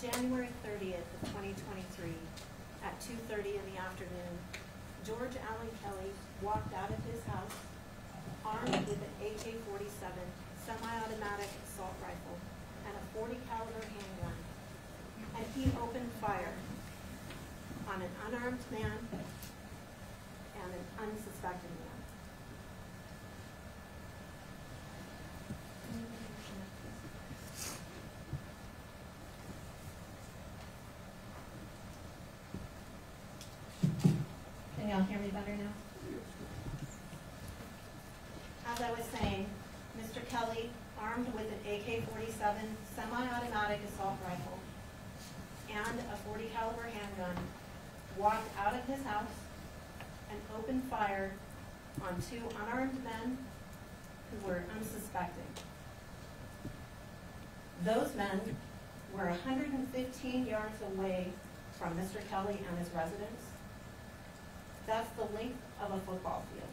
January thirtieth of twenty twenty-three, at two thirty in the afternoon, George Allen Kelly walked out of his house armed with an AK-47 semi-automatic assault rifle and a forty caliber handgun. And he opened fire on an unarmed man and an unsuspecting man. Can y'all hear me better now? As I was saying, Mr. Kelly, armed with an AK-47 semi-automatic assault rifle and a 40 caliber handgun, walked out of his house and opened fire on two unarmed men who were unsuspecting. Those men were 115 yards away from Mr. Kelly and his residence. That's the length of a football field.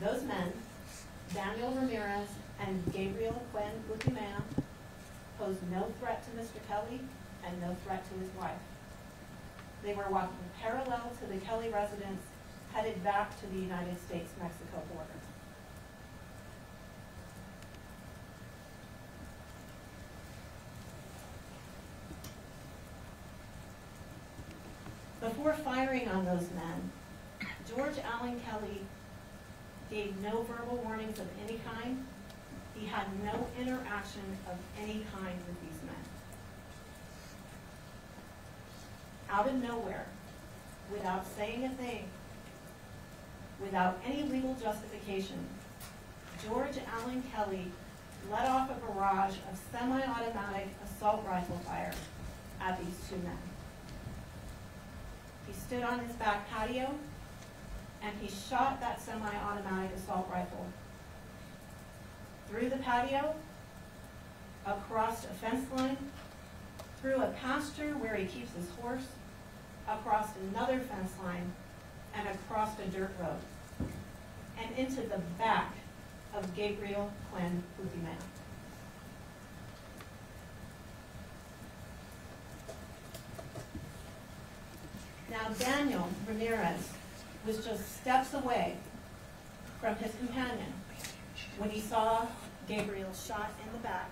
Those men, Daniel Ramirez and Gabriel Cuen Butimea, posed no threat to Mr. Kelly and no threat to his wife. They were walking parallel to the Kelly residence, headed back to the United States-Mexico border. Before firing on those men, George Allen Kelly gave no verbal warnings of any kind. He had no interaction of any kind with these men. Out of nowhere, without saying a thing, without any legal justification, George Allen Kelly let off a barrage of semi-automatic assault rifle fire at these two men. He stood on his back patio and he shot that semi-automatic assault rifle through the patio, across a fence line, through a pasture where he keeps his horse, across another fence line, and across a dirt road, and into the back of Gabriel Cuen Butimea. Now Daniel Ramirez was just steps away from his companion when he saw Gabriel shot in the back.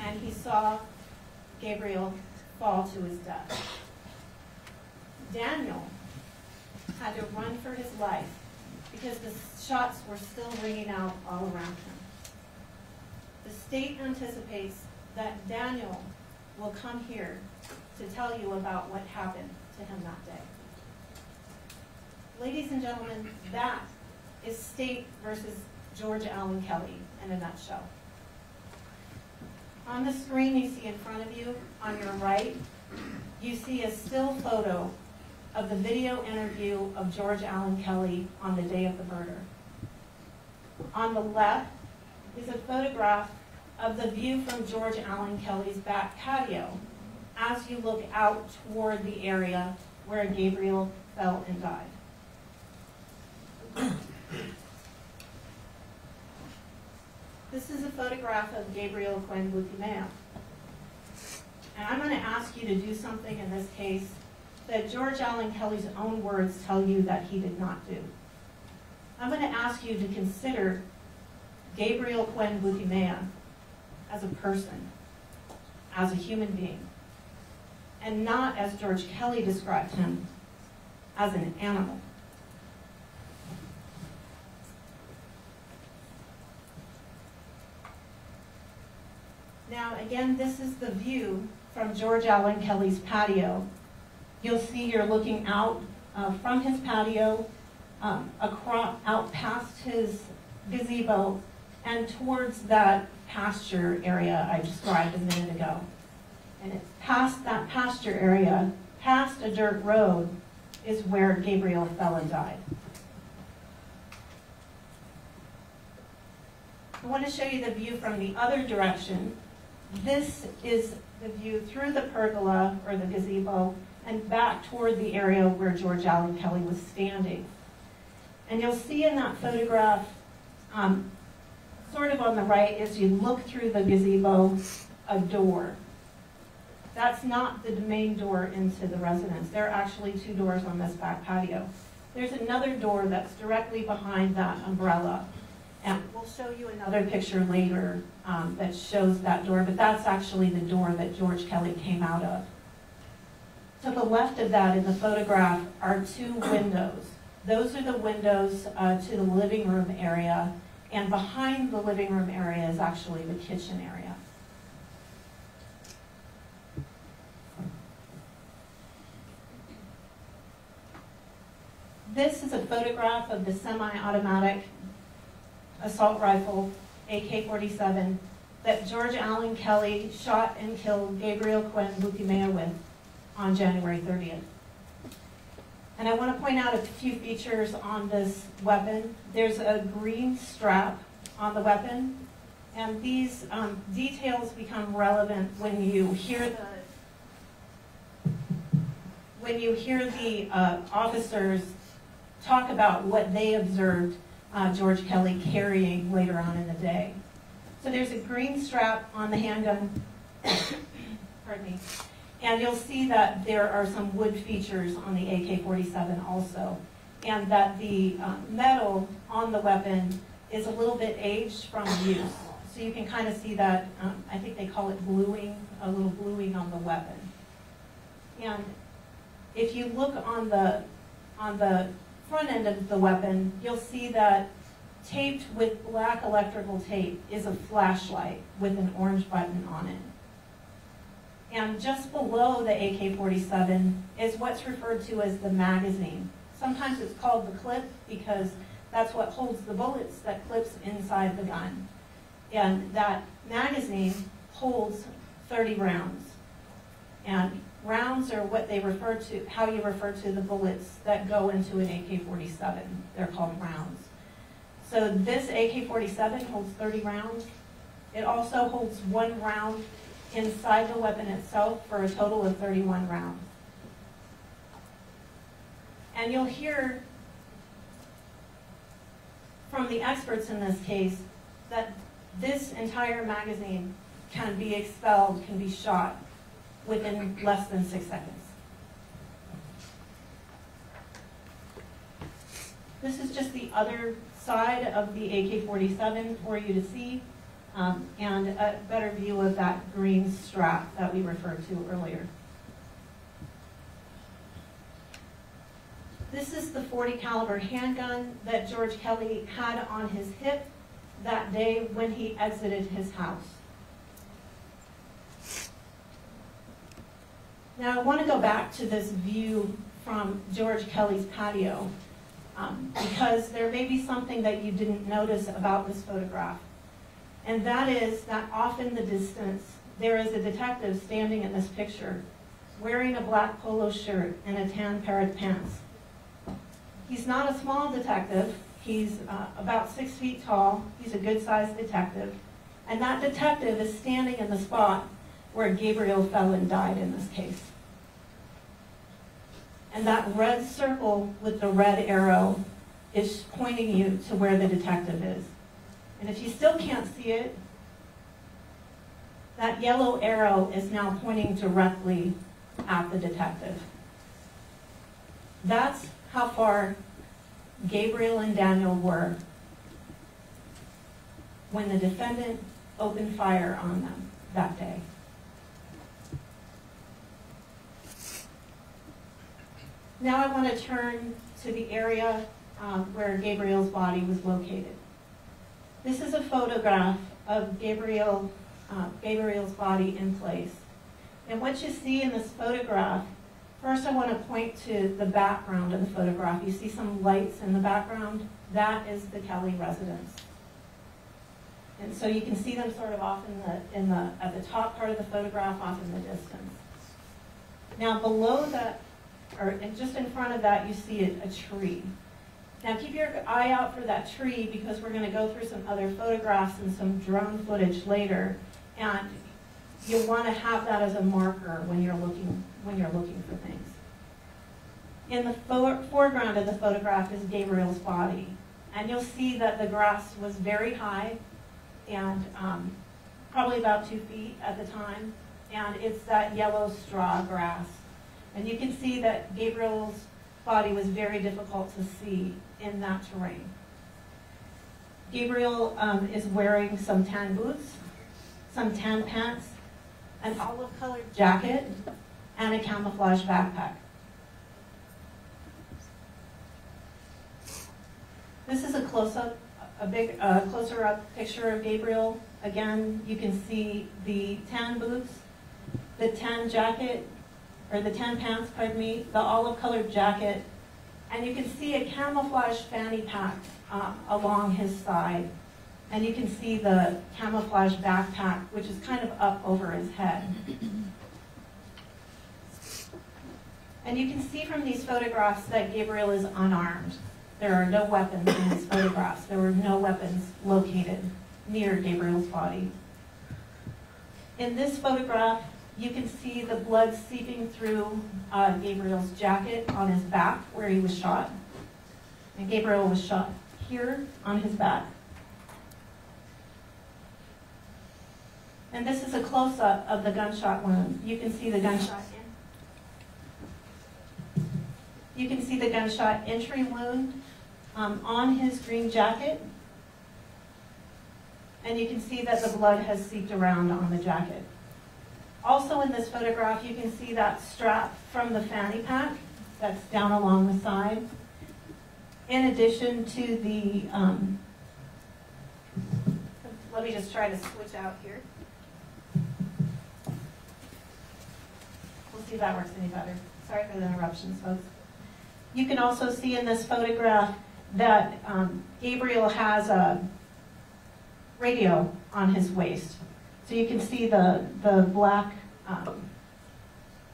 And he saw Gabriel fall to his death. Daniel had to run for his life because the shots were still ringing out all around him. The state anticipates that Daniel will come here to tell you about what happened to him that day. Ladies and gentlemen, that is state versus George Allen Kelly in a nutshell. On the screen you see in front of you, on your right, you see a still photo of the video interview of George Allen Kelly on the day of the murder. On the left is a photograph of the view from George Allen Kelly's back patio as you look out toward the area where Gabriel fell and died. This is a photograph of Gabriel Cuen Butimea. And I'm going to ask you to do something in this case that George Allen Kelly's own words tell you that he did not do. I'm going to ask you to consider Gabriel Cuen Butimea as a person, as a human being, and not as George Kelly described him, as an animal. Now, again, this is the view from George Allen Kelly's patio. You'll see you're looking out uh, from his patio, um, across, out past his gazebo, and towards that pasture area I described a minute ago. Past that pasture area, past a dirt road, is where Gabriel fell and died. I want to show you the view from the other direction. This is the view through the pergola or the gazebo and back toward the area where George Allen Kelly was standing. And you'll see in that photograph um, sort of on the right, as you look through the gazebo, a door. That's not the main door into the residence. There are actually two doors on this back patio. There's another door that's directly behind that umbrella. And we'll show you another picture later um, that shows that door, but that's actually the door that George Kelly came out of. To the left of that in the photograph are two windows. Those are the windows uh, to the living room area, and behind the living room area is actually the kitchen area. This is a photograph of the semi-automatic assault rifle, AK-47, that George Allen Kelly shot and killed Gabriel Cuen Butimea with on January 30th. And I want to point out a few features on this weapon. There's a green strap on the weapon, and these um, details become relevant when you hear the when you hear the uh, officers talk about what they observed uh, George Kelly carrying later on in the day. So there's a green strap on the handgun, pardon me, and you'll see that there are some wood features on the AK-47 also, and that the uh, metal on the weapon is a little bit aged from use. So you can kind of see that, um, I think they call it bluing, a little bluing on the weapon. And if you look on the, on the front end of the weapon, you'll see that taped with black electrical tape is a flashlight with an orange button on it. And just below the AK-47 is what's referred to as the magazine. Sometimes it's called the clip because that's what holds the bullets that clips inside the gun. And that magazine holds 30 rounds. And rounds are what they refer to, how you refer to the bullets that go into an AK-47. They're called rounds. So this AK-47 holds 30 rounds. It also holds one round inside the weapon itself for a total of 31 rounds. And you'll hear from the experts in this case that this entire magazine can be expelled, can be shot within less than six seconds. This is just the other side of the AK-47 for you to see um, and a better view of that green strap that we referred to earlier. This is the 40 caliber handgun that George Kelly had on his hip that day when he exited his house. Now I want to go back to this view from George Kelly's patio um, because there may be something that you didn't notice about this photograph. And that is that off in the distance, there is a detective standing in this picture wearing a black polo shirt and a tan pair of pants. He's not a small detective. He's uh, about six feet tall. He's a good-sized detective. And that detective is standing in the spot where Gabriel Felon died in this case. And that red circle with the red arrow is pointing you to where the detective is. And if you still can't see it, that yellow arrow is now pointing directly at the detective. That's how far Gabriel and Daniel were when the defendant opened fire on them that day. Now I want to turn to the area um, where Gabriel's body was located. This is a photograph of Gabriel, uh, Gabriel's body in place. And what you see in this photograph, first I want to point to the background of the photograph. You see some lights in the background? That is the Kelly residence. And so you can see them sort of off in the, in the, at the top part of the photograph, off in the distance. Now below that, or just in front of that, you see a, a tree. Now keep your eye out for that tree because we're going to go through some other photographs and some drone footage later. And you'll want to have that as a marker when you're looking, when you're looking for things. In the foreground of the photograph is Gabriel's body. And you'll see that the grass was very high and um, probably about two feet at the time. And it's that yellow straw grass. And you can see that Gabriel's body was very difficult to see in that terrain. Gabriel um, is wearing some tan boots, some tan pants, an olive colored jacket, and a camouflage backpack. This is a close-up, a big, uh, closer-up picture of Gabriel. Again, you can see the tan boots, the tan jacket, or the tan pants, pardon me, the olive-colored jacket, and you can see a camouflage fanny pack uh, along his side. And you can see the camouflage backpack, which is kind of up over his head. And you can see from these photographs that Gabriel is unarmed. There are no weapons in these photographs. There were no weapons located near Gabriel's body. In this photograph, you can see the blood seeping through uh, Gabriel's jacket on his back where he was shot. And Gabriel was shot here on his back. And this is a close-up of the gunshot wound. You can see the gunshot. You can see the gunshot entry wound um, on his green jacket. And you can see that the blood has seeped around on the jacket. Also in this photograph, you can see that strap from the fanny pack that's down along the side. In addition to the, um, let me just try to switch out here. We'll see if that works any better. Sorry for the interruptions, folks. You can also see in this photograph that um, Gabriel has a radio on his waist. So you can see the, the black um,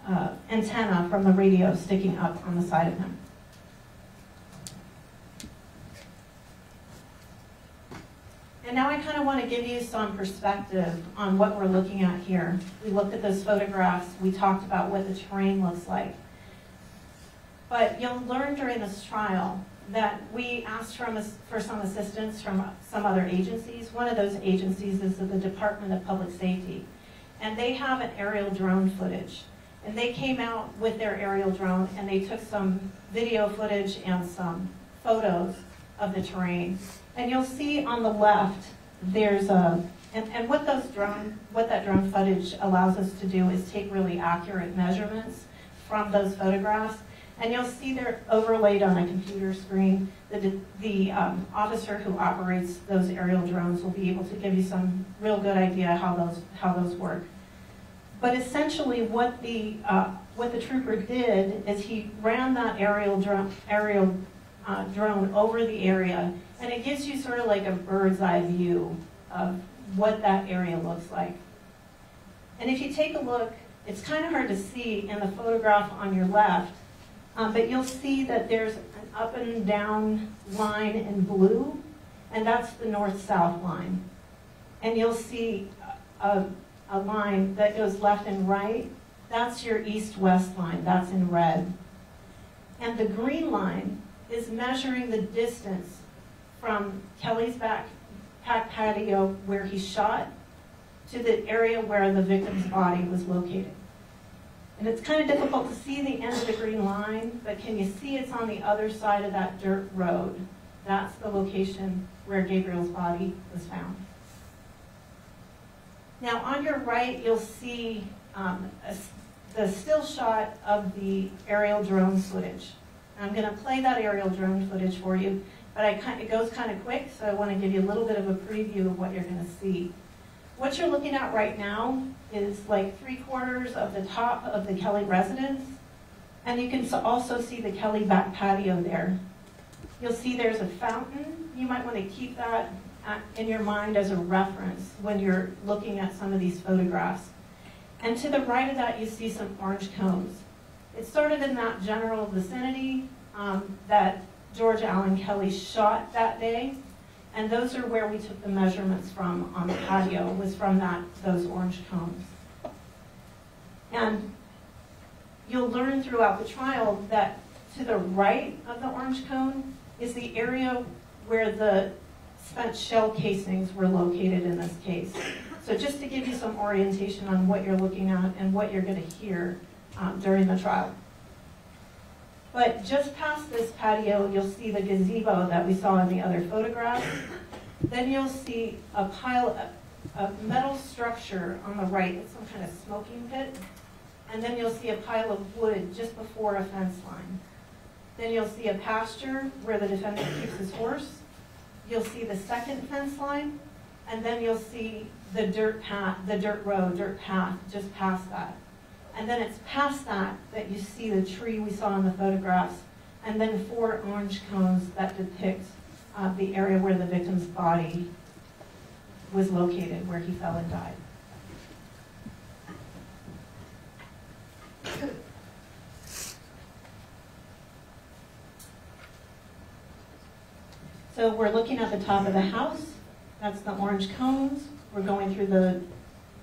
uh, antenna from the radio sticking up on the side of him. And now I kind of want to give you some perspective on what we're looking at here. We looked at those photographs. We talked about what the terrain looks like. But you'll learn during this trial that we asked for some assistance from some other agencies. One of those agencies is the Department of Public Safety. And they have an aerial drone footage. And they came out with their aerial drone and they took some video footage and some photos of the terrain. And you'll see on the left, there's a, and, and what those drone, what that drone footage allows us to do is take really accurate measurements from those photographs. And you'll see they're overlaid on a computer screen. The, the um, officer who operates those aerial drones will be able to give you some real good idea how those, how those work. But essentially what the, uh, what the trooper did is he ran that aerial, drone, aerial uh, drone over the area and it gives you sort of like a bird's eye view of what that area looks like. And if you take a look, it's kind of hard to see in the photograph on your left, um, but you'll see that there's an up and down line in blue, and that's the north-south line. And you'll see a, a line that goes left and right. That's your east-west line, that's in red. And the green line is measuring the distance from Kelly's back, back patio where he shot to the area where the victim's body was located. And it's kind of difficult to see the end of the green line, but can you see it's on the other side of that dirt road? That's the location where Gabriel's body was found. Now on your right, you'll see um, a, the still shot of the aerial drone footage. I'm going to play that aerial drone footage for you, but I, it goes kind of quick, so I want to give you a little bit of a preview of what you're going to see. What you're looking at right now is like three quarters of the top of the Kelly residence. And you can also see the Kelly back patio there. You'll see there's a fountain. You might want to keep that in your mind as a reference when you're looking at some of these photographs. And to the right of that, you see some orange cones. It's sort of in that general vicinity um, that George Allen Kelly shot that day. And those are where we took the measurements from on the patio, was from that those orange cones. And you'll learn throughout the trial that to the right of the orange cone is the area where the spent shell casings were located in this case. So just to give you some orientation on what you're looking at and what you're going to hear um, during the trial. But just past this patio, you'll see the gazebo that we saw in the other photograph. Then you'll see a pile, a metal structure on the right, it's some kind of smoking pit. And then you'll see a pile of wood just before a fence line. Then you'll see a pasture where the defendant keeps his horse. You'll see the second fence line, and then you'll see the dirt path, the dirt road, dirt path just past that. And then it's past that that you see the tree we saw in the photographs, and then four orange cones that depict uh, the area where the victim's body was located, where he fell and died. So we're looking at the top of the house. That's the orange cones. We're going through the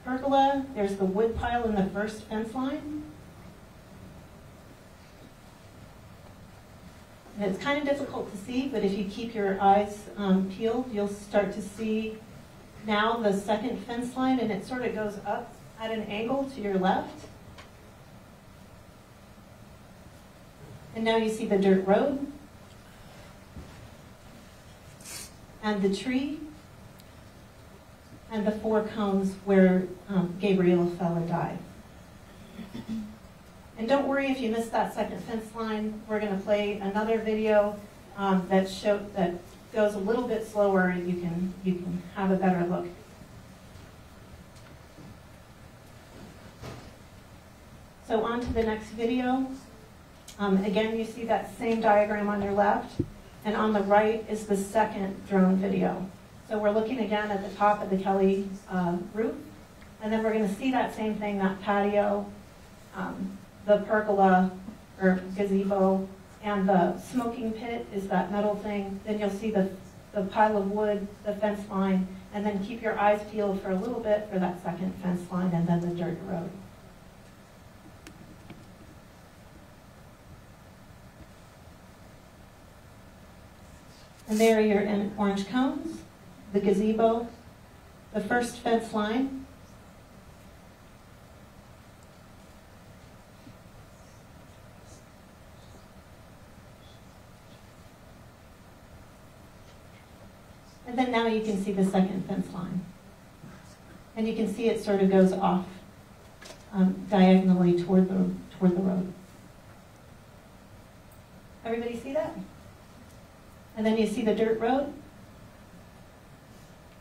pergola. There's the wood pile in the first fence line. And it's kind of difficult to see, but if you keep your eyes um, peeled, you'll start to see now the second fence line, and it sort of goes up at an angle to your left. And now you see the dirt road and the tree and the four cones where um, Gabriel fell and died. And don't worry if you missed that second fence line. We're going to play another video um, that show that goes a little bit slower and you can you can have a better look. So on to the next video. Um, again, you see that same diagram on your left. And on the right is the second drone video. So we're looking again at the top of the Kelly uh, roof. And then we're going to see that same thing, that patio, um, the pergola or gazebo, and the smoking pit is that metal thing. Then you'll see the, the pile of wood, the fence line, and then keep your eyes peeled for a little bit for that second fence line and then the dirt road. And there are your orange cones, the gazebo, the first fence line, And then now you can see the second fence line. And you can see it sort of goes off um, diagonally toward the, toward the road. Everybody see that? And then you see the dirt road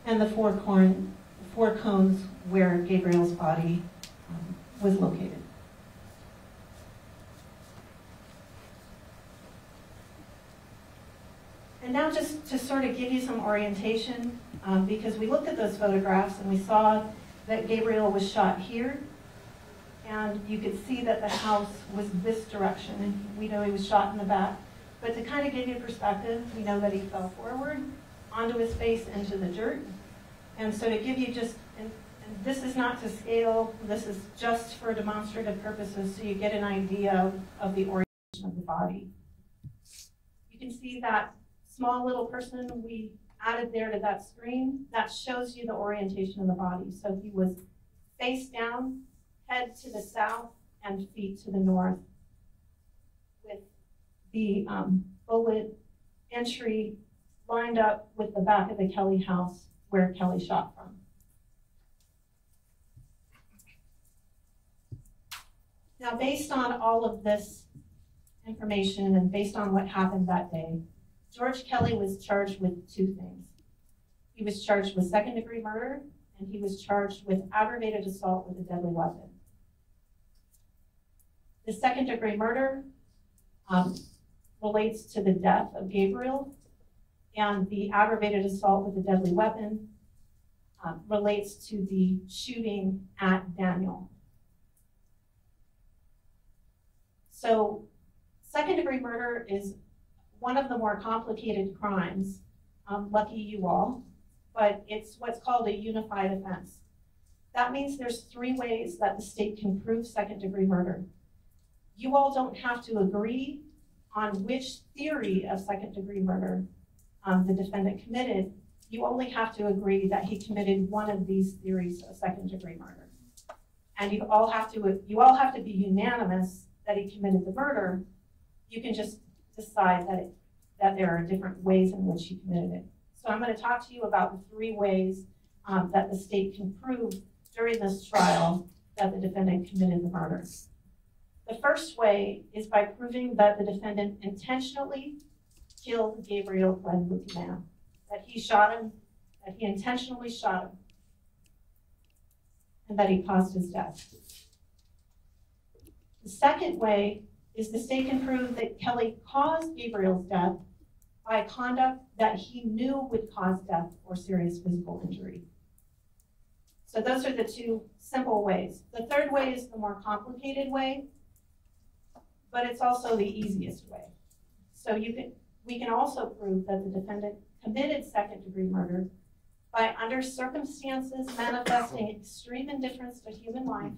and the four, corn, four cones where Gabriel's body um, was located. And now just to sort of give you some orientation, um, because we looked at those photographs and we saw that Gabriel was shot here, and you could see that the house was this direction, and we know he was shot in the back. But to kind of give you perspective, we know that he fell forward onto his face into the dirt. And so to give you just, and, and this is not to scale, this is just for demonstrative purposes so you get an idea of, of the orientation of the body. You can see that small little person we added there to that screen, that shows you the orientation of the body. So he was face down, head to the south, and feet to the north the um, bullet entry lined up with the back of the Kelly house where Kelly shot from. Now, based on all of this information and based on what happened that day, George Kelly was charged with two things. He was charged with second degree murder and he was charged with aggravated assault with a deadly weapon. The second degree murder um, relates to the death of Gabriel, and the aggravated assault with a deadly weapon uh, relates to the shooting at Daniel. So, second degree murder is one of the more complicated crimes. Um, lucky you all, but it's what's called a unified offense. That means there's three ways that the state can prove second degree murder. You all don't have to agree on which theory of second degree murder um, the defendant committed, you only have to agree that he committed one of these theories of second degree murder. And you all have to, you all have to be unanimous that he committed the murder. You can just decide that, it, that there are different ways in which he committed it. So I'm going to talk to you about the three ways um, that the state can prove during this trial that the defendant committed the murder. The first way is by proving that the defendant intentionally killed Gabriel Glenn Buchanan, that he shot him, that he intentionally shot him, and that he caused his death. The second way is the state can prove that Kelly caused Gabriel's death by conduct that he knew would cause death or serious physical injury. So those are the two simple ways. The third way is the more complicated way, but it's also the easiest way. So you can, we can also prove that the defendant committed second degree murder by under circumstances manifesting extreme indifference to human life,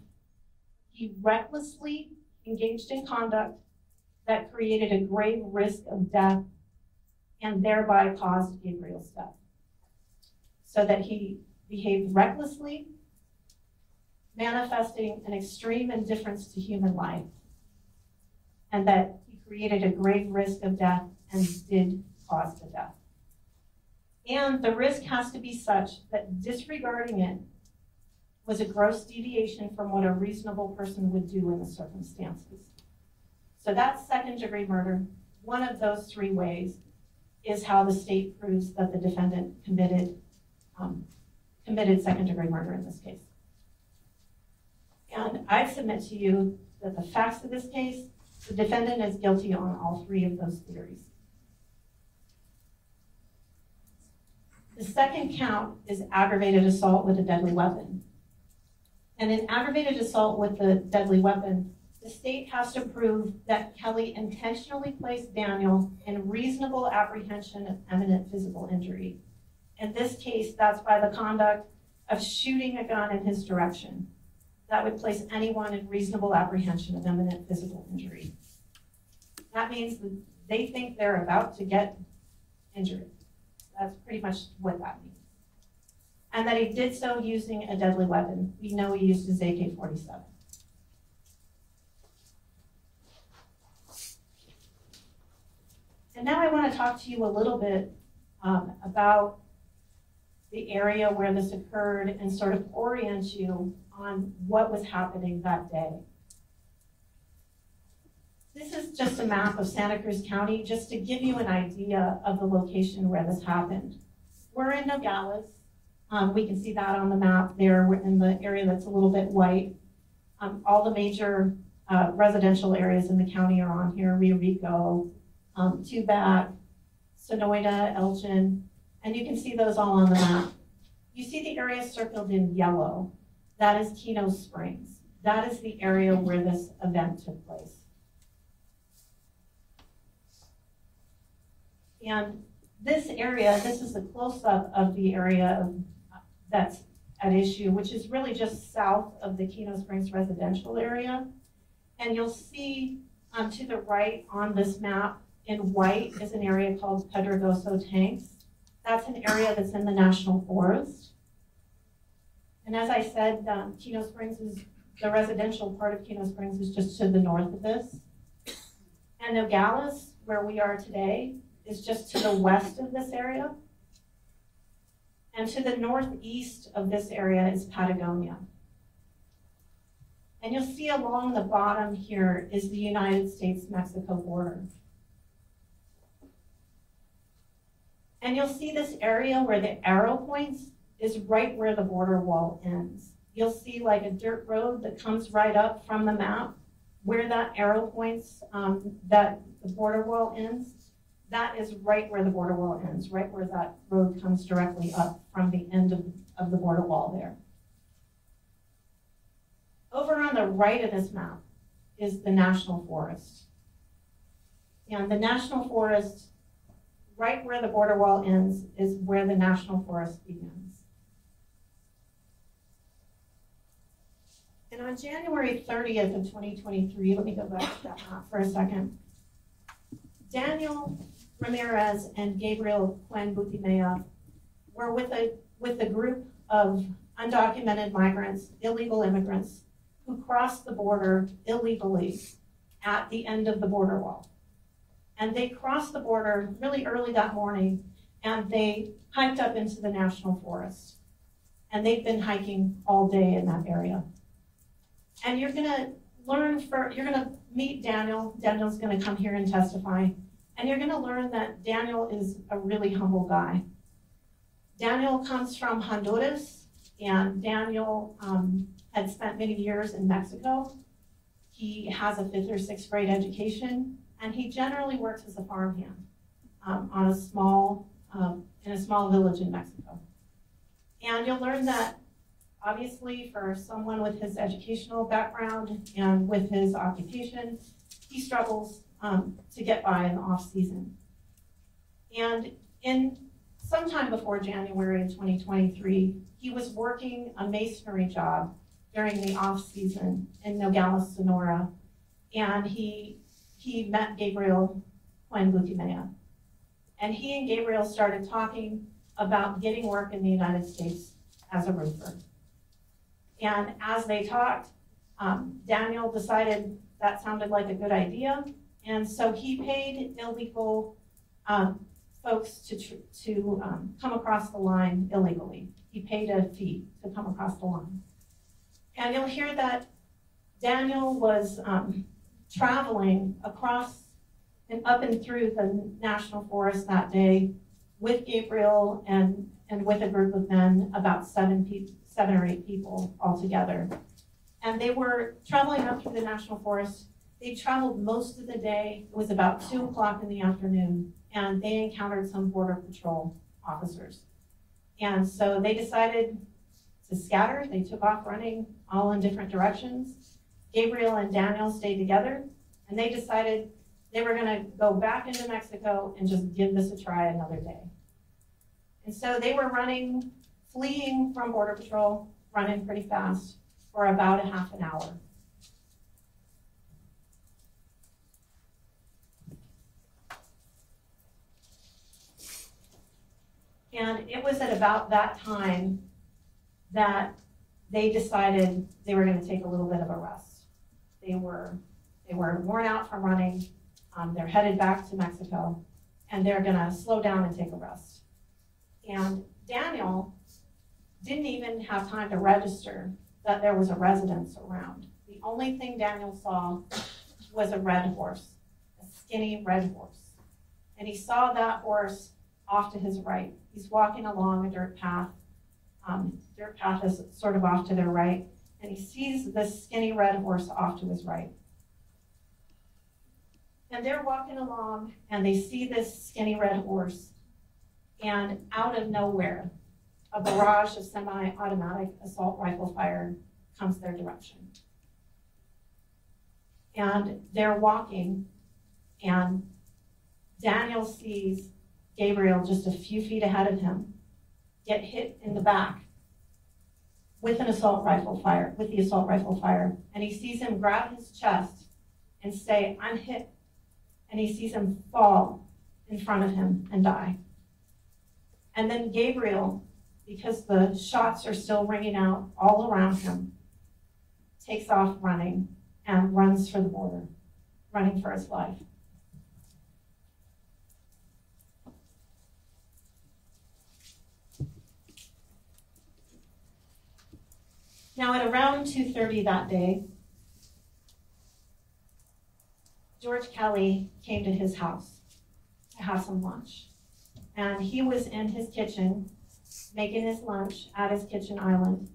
he recklessly engaged in conduct that created a grave risk of death and thereby caused Gabriel's death. So that he behaved recklessly, manifesting an extreme indifference to human life, and that he created a grave risk of death and did cause the death. And the risk has to be such that disregarding it was a gross deviation from what a reasonable person would do in the circumstances. So that's second degree murder. One of those three ways is how the state proves that the defendant committed um, committed second degree murder in this case. And I submit to you that the facts of this case, the defendant is guilty on all three of those theories. The second count is aggravated assault with a deadly weapon. And in aggravated assault with a deadly weapon, the state has to prove that Kelly intentionally placed Daniel in reasonable apprehension of imminent physical injury. In this case, that's by the conduct of shooting a gun in his direction. That would place anyone in reasonable apprehension of imminent physical injury. That means that they think they're about to get injured. That's pretty much what that means. And that he did so using a deadly weapon. We know he used his AK 47. And now I want to talk to you a little bit um, about the area where this occurred and sort of orient you on what was happening that day. This is just a map of Santa Cruz County, just to give you an idea of the location where this happened. We're in Nogales. Um, we can see that on the map there. We're in the area that's a little bit white. Um, all the major uh, residential areas in the county are on here, Rio Rico, um, Tubac, Sonoita, Elgin, and you can see those all on the map. You see the area circled in yellow. That is Kino Springs. That is the area where this event took place. And this area, this is a close-up of the area that's at issue, which is really just south of the Kino Springs residential area. And you'll see um, to the right on this map in white is an area called Pedregoso Tanks. That's an area that's in the National Forest. And as I said, um, Kino Springs is, the residential part of Kino Springs is just to the north of this. And Nogales, where we are today, is just to the west of this area. And to the northeast of this area is Patagonia. And you'll see along the bottom here is the United States-Mexico border. And you'll see this area where the arrow points is right where the border wall ends. You'll see like a dirt road that comes right up from the map where that arrow points, um, that the border wall ends. That is right where the border wall ends, right where that road comes directly up from the end of, of the border wall there. Over on the right of this map is the National Forest. And the National Forest right where the border wall ends is where the national forest begins. And on January 30th of 2023, let me go back to that for a second. Daniel Ramirez and Gabriel Cuen Butimea were with a, with a group of undocumented migrants, illegal immigrants, who crossed the border illegally at the end of the border wall. And they crossed the border really early that morning, and they hiked up into the national forest. And they've been hiking all day in that area. And you're gonna learn for, you're gonna meet Daniel. Daniel's gonna come here and testify. And you're gonna learn that Daniel is a really humble guy. Daniel comes from Honduras, and Daniel um, had spent many years in Mexico. He has a fifth or sixth grade education, and he generally works as a farmhand um, on a small, um, in a small village in Mexico. And you'll learn that obviously for someone with his educational background and with his occupation, he struggles um, to get by in the off season. And in sometime before January of 2023, he was working a masonry job during the off season in Nogales, Sonora, and he he met Gabriel Butimea. And he and Gabriel started talking about getting work in the United States as a roofer. And as they talked, um, Daniel decided that sounded like a good idea. And so he paid illegal um, folks to, to um, come across the line illegally. He paid a fee to come across the line. And you'll hear that Daniel was um, traveling across and up and through the national forest that day with Gabriel and, and with a group of men, about seven, pe- seven or eight people altogether. And they were traveling up through the national forest. They traveled most of the day. It was about two o'clock in the afternoon, and they encountered some border patrol officers. And so they decided to scatter. They took off running all in different directions. Gabriel and Daniel stayed together, and they decided they were going to go back into Mexico and just give this a try another day. And so they were running, fleeing from Border Patrol, running pretty fast for about a half an hour. And it was at about that time that they decided they were going to take a little bit of a rest. They were, they were worn out from running. Um, they're headed back to Mexico, and they're going to slow down and take a rest. And Daniel didn't even have time to register that there was a residence around. The only thing Daniel saw was a red horse, a skinny red horse. And he saw that horse off to his right. He's walking along a dirt path um, dirt path is sort of off to their right, and he sees this skinny red horse off to his right. And they're walking along, and they see this skinny red horse, and out of nowhere, a barrage of semi-automatic assault rifle fire comes their direction. And they're walking, and Daniel sees Gabriel just a few feet ahead of him get hit in the back with an assault rifle fire, with the assault rifle fire. And he sees him grab his chest and say, I'm hit. And he sees him fall in front of him and die. And then Gabriel, because the shots are still ringing out all around him, takes off running and runs for the border, running for his life. Now, at around 2:30 that day, George Kelly came to his house to have some lunch. And he was in his kitchen making his lunch at his kitchen island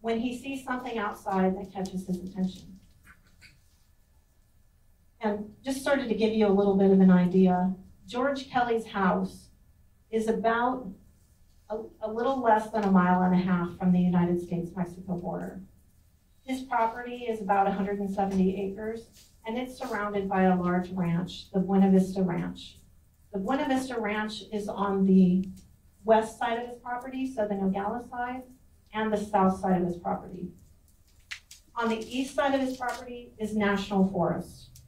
when he sees something outside that catches his attention. And just started to give you a little bit of an idea, George Kelly's house is about a, a little less than a mile and a half from the United States-Mexico border. His property is about 170 acres, and it's surrounded by a large ranch, the Buena Vista Ranch. The Buena Vista Ranch is on the west side of his property, so the Nogales side, and the south side of his property. On the east side of his property is National Forest,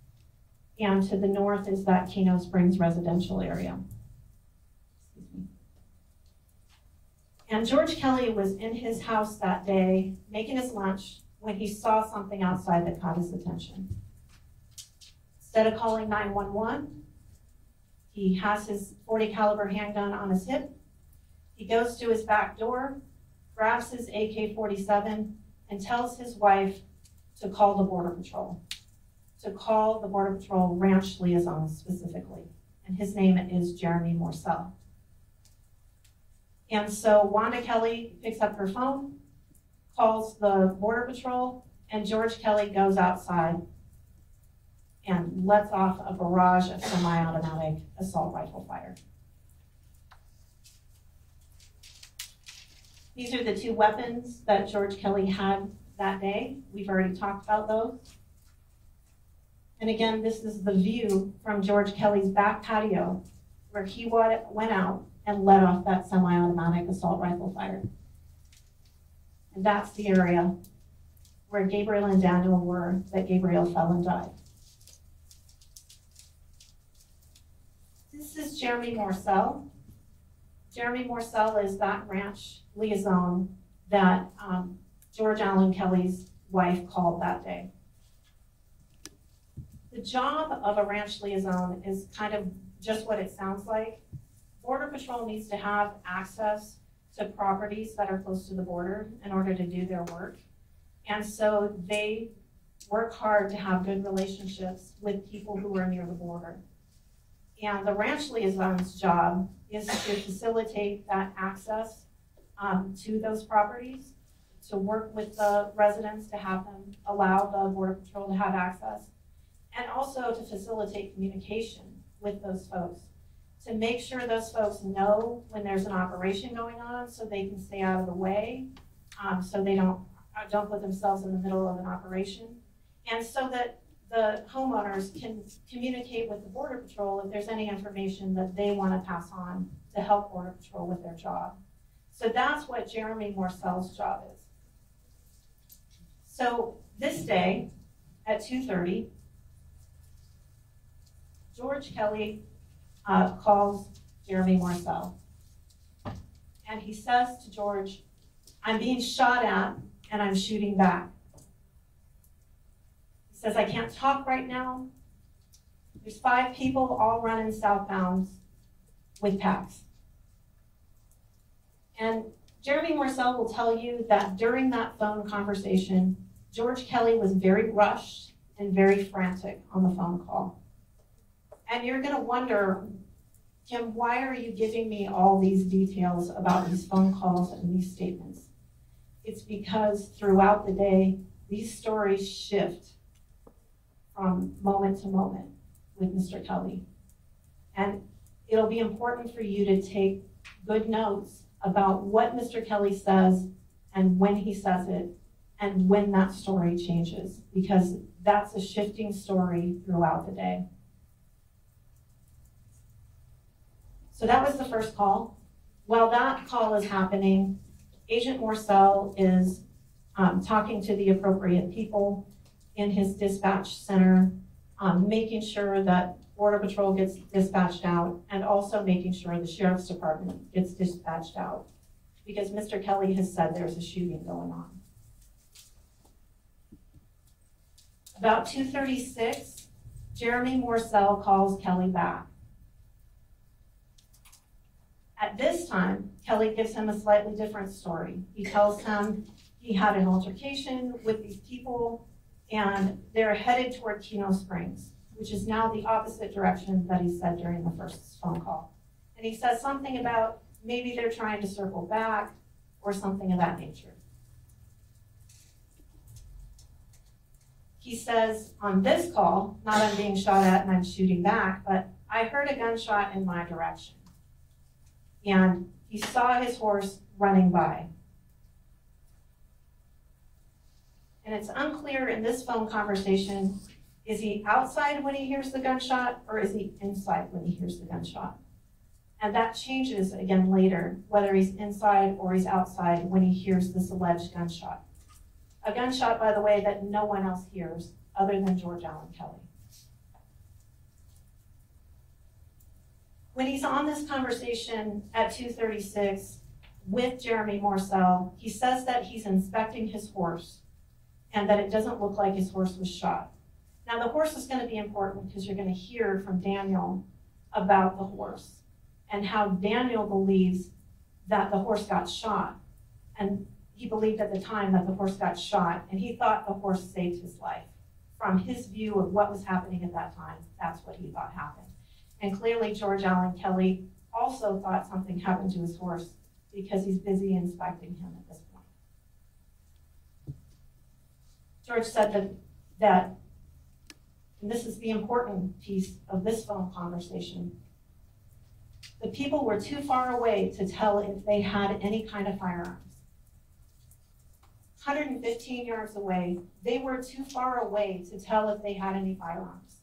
and to the north is that Kino Springs residential area. And George Kelly was in his house that day making his lunch when he saw something outside that caught his attention. Instead of calling 911, he has his 40 caliber handgun on his hip. He goes to his back door, grabs his AK-47, and tells his wife to call the Border Patrol, to call the Border Patrol ranch liaison specifically. And his name is Jeremy Morcell. And so Wanda Kelly picks up her phone, calls the Border Patrol, and George Kelly goes outside and lets off a barrage of semi-automatic assault rifle fire. These are the two weapons that George Kelly had that day. We've already talked about those. And again, this is the view from George Kelly's back patio where he went out and let off that semi-automatic assault rifle fire. And that's the area where Gabriel and Daniel were that Gabriel fell and died. This is Jeremy Morcell. Jeremy Morcell is that ranch liaison that um, George Allen Kelly's wife called that day. The job of a ranch liaison is kind of just what it sounds like. Border Patrol needs to have access to properties that are close to the border in order to do their work. And so they work hard to have good relationships with people who are near the border. And the ranch liaison's job is to facilitate that access um, to those properties, to work with the residents to have them allow the Border Patrol to have access, and also to facilitate communication with those folks to make sure those folks know when there's an operation going on so they can stay out of the way, um, so they don't, uh, don't put themselves in the middle of an operation. And so that the homeowners can communicate with the Border Patrol if there's any information that they want to pass on to help Border Patrol with their job. So that's what Jeremy Morcell's job is. So this day at 2.30, George Kelly uh, calls Jeremy Morcell. And he says to George, I'm being shot at and I'm shooting back. Says, I can't talk right now. There's five people all running southbound with packs. And Jeremy Morcell will tell you that during that phone conversation, George Kelly was very rushed and very frantic on the phone call. And you're going to wonder, Kim, why are you giving me all these details about these phone calls and these statements? It's because throughout the day, these stories shift from moment to moment with Mr. Kelly. And it'll be important for you to take good notes about what Mr. Kelly says and when he says it and when that story changes because that's a shifting story throughout the day. So that was the first call. While that call is happening, Agent Morcell is um, talking to the appropriate people in his dispatch center, um, making sure that Border Patrol gets dispatched out, and also making sure the Sheriff's Department gets dispatched out. Because Mr. Kelly has said there's a shooting going on. About 2.36, Jeremy Morcell calls Kelly back. At this time, Kelly gives him a slightly different story. He tells him he had an altercation with these people and they're headed toward Kino Springs, which is now the opposite direction that he said during the first phone call. And he says something about maybe they're trying to circle back or something of that nature. He says on this call, not I'm being shot at and I'm shooting back, but I heard a gunshot in my direction and he saw his horse running by. And it's unclear in this phone conversation, is he outside when he hears the gunshot or is he inside when he hears the gunshot? And that changes again later, whether he's inside or he's outside when he hears this alleged gunshot. A gunshot, by the way, that no one else hears other than George Allen Kelly. When he's on this conversation at 236, with Jeremy Morcell. He says that he's inspecting his horse and that it doesn't look like his horse was shot. Now, the horse is going to be important because you're going to hear from Daniel about the horse and how Daniel believes that the horse got shot. And he believed at the time that the horse got shot, and he thought the horse saved his life. From his view of what was happening at that time, that's what he thought happened. And clearly, George Allen Kelly also thought something happened to his horse because he's busy inspecting him at this point. George said that, that and this is the important piece of this phone conversation, the people were too far away to tell if they had any kind of firearms. 115 yards away, they were too far away to tell if they had any firearms.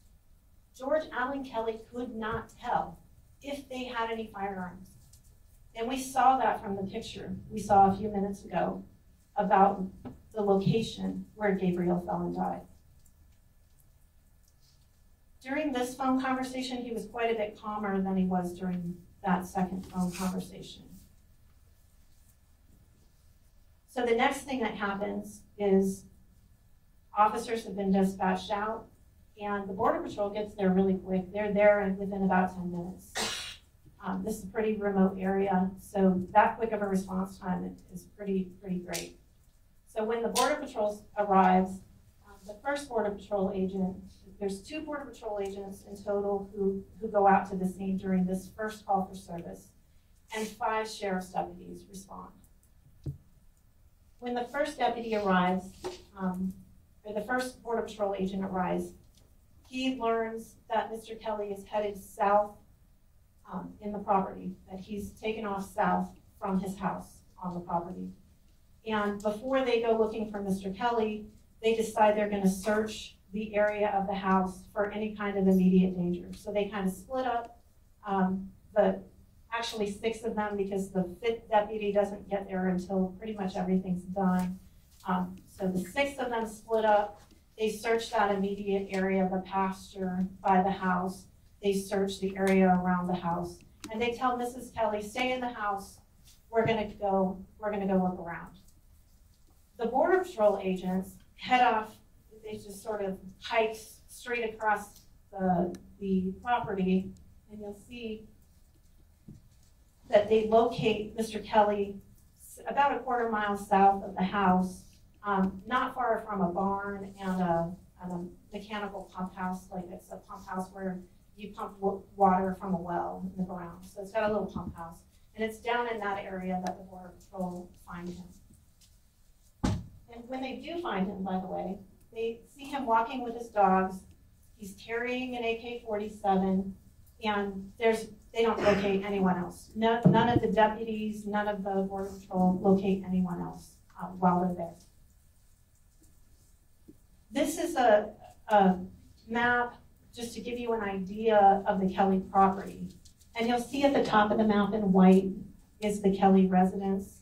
George Allen Kelly could not tell if they had any firearms. And we saw that from the picture we saw a few minutes ago about the location where Gabriel fell and died. During this phone conversation, he was quite a bit calmer than he was during that second phone conversation. So the next thing that happens is officers have been dispatched out and the Border Patrol gets there really quick. They're there within about 10 minutes. Um, this is a pretty remote area, so that quick of a response time is pretty, pretty great. So when the Border Patrol arrives, um, the first Border Patrol agent, there's two Border Patrol agents in total who, who go out to the scene during this first call for service, and five sheriff's deputies respond. When the first deputy arrives, um, or the first Border Patrol agent arrives, he learns that Mr. Kelly is headed south um, in the property, that he's taken off south from his house on the property. And before they go looking for Mr. Kelly, they decide they're going to search the area of the house for any kind of immediate danger. So they kind of split up, um, but actually six of them because the fifth deputy doesn't get there until pretty much everything's done. Um, so the six of them split up. They search that immediate area, of the pasture by the house. They search the area around the house. And they tell Mrs. Kelly, stay in the house. We're gonna go, we're gonna go look around. The Border Patrol agents head off, they just sort of hike straight across the, the property. And you'll see that they locate Mr. Kelly about a quarter mile south of the house, um, not far from a barn and a, and a mechanical pump house, like it's a pump house where you pump water from a well in the ground. So it's got a little pump house. And it's down in that area that the Border Patrol find him. And when they do find him, by the way, they see him walking with his dogs. He's carrying an AK-47, and there's they don't locate anyone else. No, none of the deputies, none of the border patrol locate anyone else uh, while they're there. This is a, a map just to give you an idea of the Kelly property. And you'll see at the top of the map in white is the Kelly residence.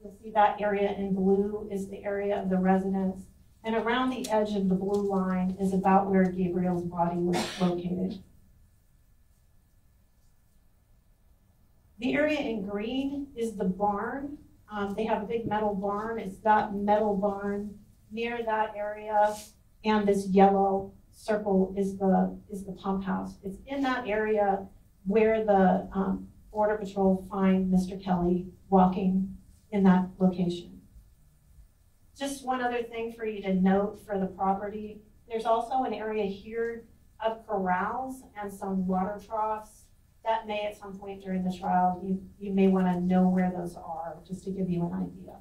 You'll see that area in blue is the area of the residence. And around the edge of the blue line is about where Gabriel's body was located. The area in green is the barn. Um, they have a big metal barn. It's that metal barn near that area. And this yellow circle is the, is the pump house. It's in that area where the um, Border Patrol find Mr. Kelly walking in that location. Just one other thing for you to note for the property. There's also an area here of corrals and some water troughs that may at some point during the trial, you, you may want to know where those are, just to give you an idea.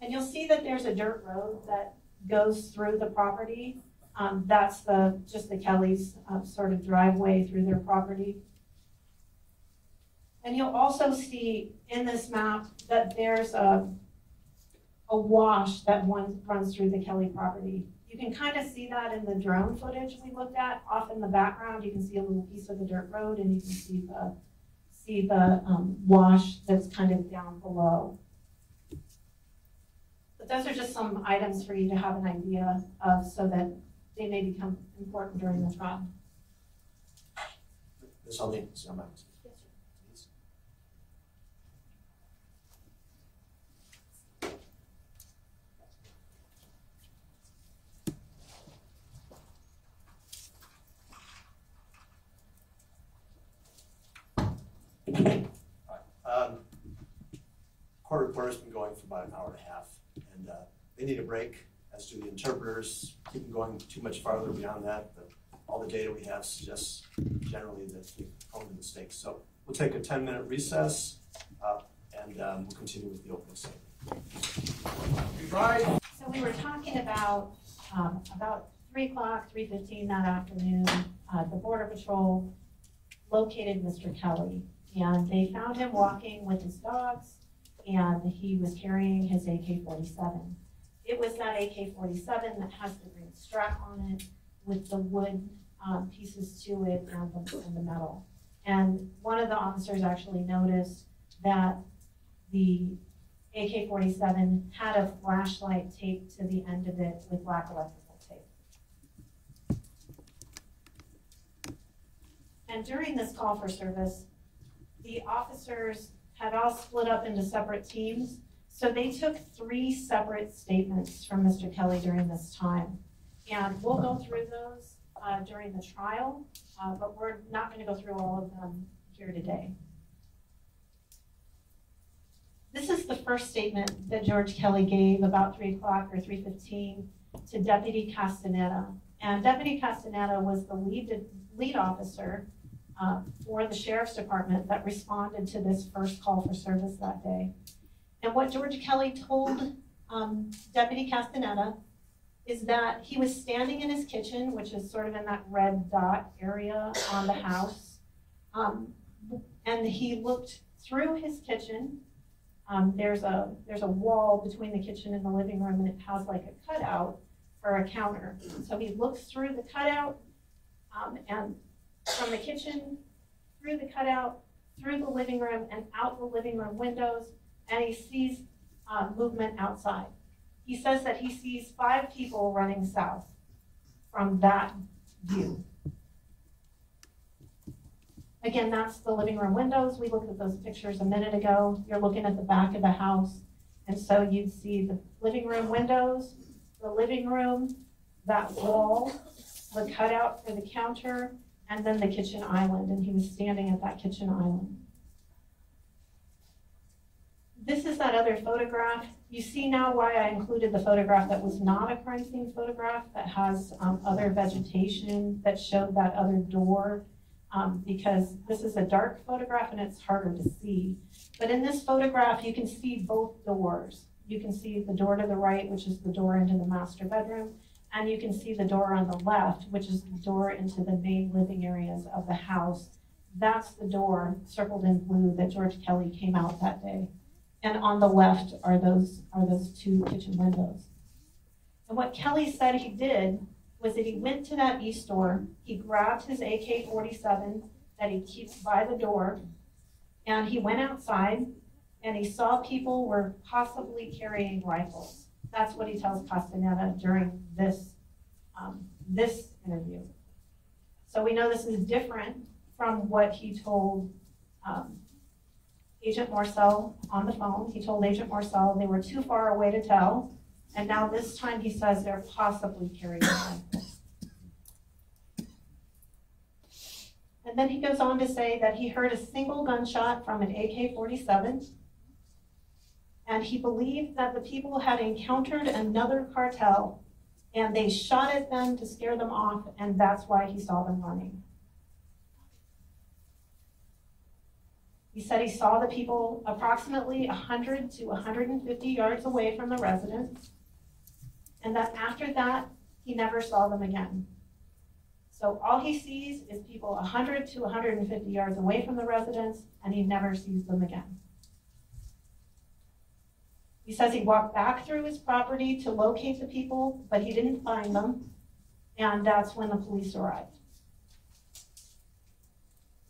And you'll see that there's a dirt road that goes through the property. Um, that's the just the Kellys' uh, sort of driveway through their property. And you'll also see in this map that there's a, a wash that one runs through the Kelly property. You can kind of see that in the drone footage we looked at. Off in the background, you can see a little piece of the dirt road and you can see the, see the um, wash that's kind of down below. But those are just some items for you to have an idea of so that they may become important during the trial. Ms. Alden, Yes, Um, Court reporter's been going for about an hour and a half, and uh, they need a break, as do the interpreters. Keep them going too much farther beyond that, but all the data we have suggests generally that they've prone to mistakes. So we'll take a ten-minute recess, uh, and um, we'll continue with the opening statement. So we were talking about, um, about three o'clock, three fifteen that afternoon, uh, the border patrol located Mr. Kelly. And they found him walking with his dogs, and he was carrying his AK forty-seven. It was that AK forty-seven that has the green strap on it with the wood, um, pieces to it and the, and the metal. And one of the officers actually noticed that the AK-47 had a flashlight taped to the end of it with black electrical tape. And during this call for service, the officers had all split up into separate teams. So they took three separate statements from Mr. Kelly during this time. And we'll go through those uh, during the trial, uh, but we're not going to go through all of them here today. This is the first statement that George Kelly gave about three o'clock or three fifteen to Deputy Castaneda. And Deputy Castaneda was the lead, lead officer uh, for the sheriff's department that responded to this first call for service that day. And what George Kelly told um, Deputy Castaneda is that he was standing in his kitchen, which is sort of in that red dot area on the house. Um, and he looked through his kitchen um, there's a, there's a wall between the kitchen and the living room and it has like a cutout for a counter. So he looks through the cutout, um, and from the kitchen, through the cutout, through the living room and out the living room windows, and he sees, uh, movement outside. He says that he sees five people running south from that view. Again, that's the living room windows. We looked at those pictures a minute ago. You're looking at the back of the house. And so you'd see the living room windows, the living room, that wall, the cutout for the counter, and then the kitchen island. And he was standing at that kitchen island. This is that other photograph. You see now why I included the photograph that was not a crime scene photograph that has um, other vegetation that showed that other door um, because this is a dark photograph and it's harder to see. But in this photograph, you can see both doors. You can see the door to the right, which is the door into the master bedroom, and you can see the door on the left, which is the door into the main living areas of the house. That's the door circled in blue that George Kelly came out that day. And on the left are those, are those two kitchen windows. And what Kelly said he did was that he went to that e-store, he grabbed his AK-47 that he keeps by the door, and he went outside and he saw people were possibly carrying rifles. That's what he tells Castaneda during this, um, this interview. So we know this is different from what he told um, Agent Morcell on the phone. He told Agent Morcell they were too far away to tell, and now this time he says they're possibly carrying. And then he goes on to say that he heard a single gunshot from an AK-47, and he believed that the people had encountered another cartel, and they shot at them to scare them off, and that's why he saw them running. He said he saw the people approximately 100 to 150 yards away from the residence and that after that, he never saw them again. So all he sees is people 100 to 150 yards away from the residence, and he never sees them again. He says he walked back through his property to locate the people, but he didn't find them, and that's when the police arrived.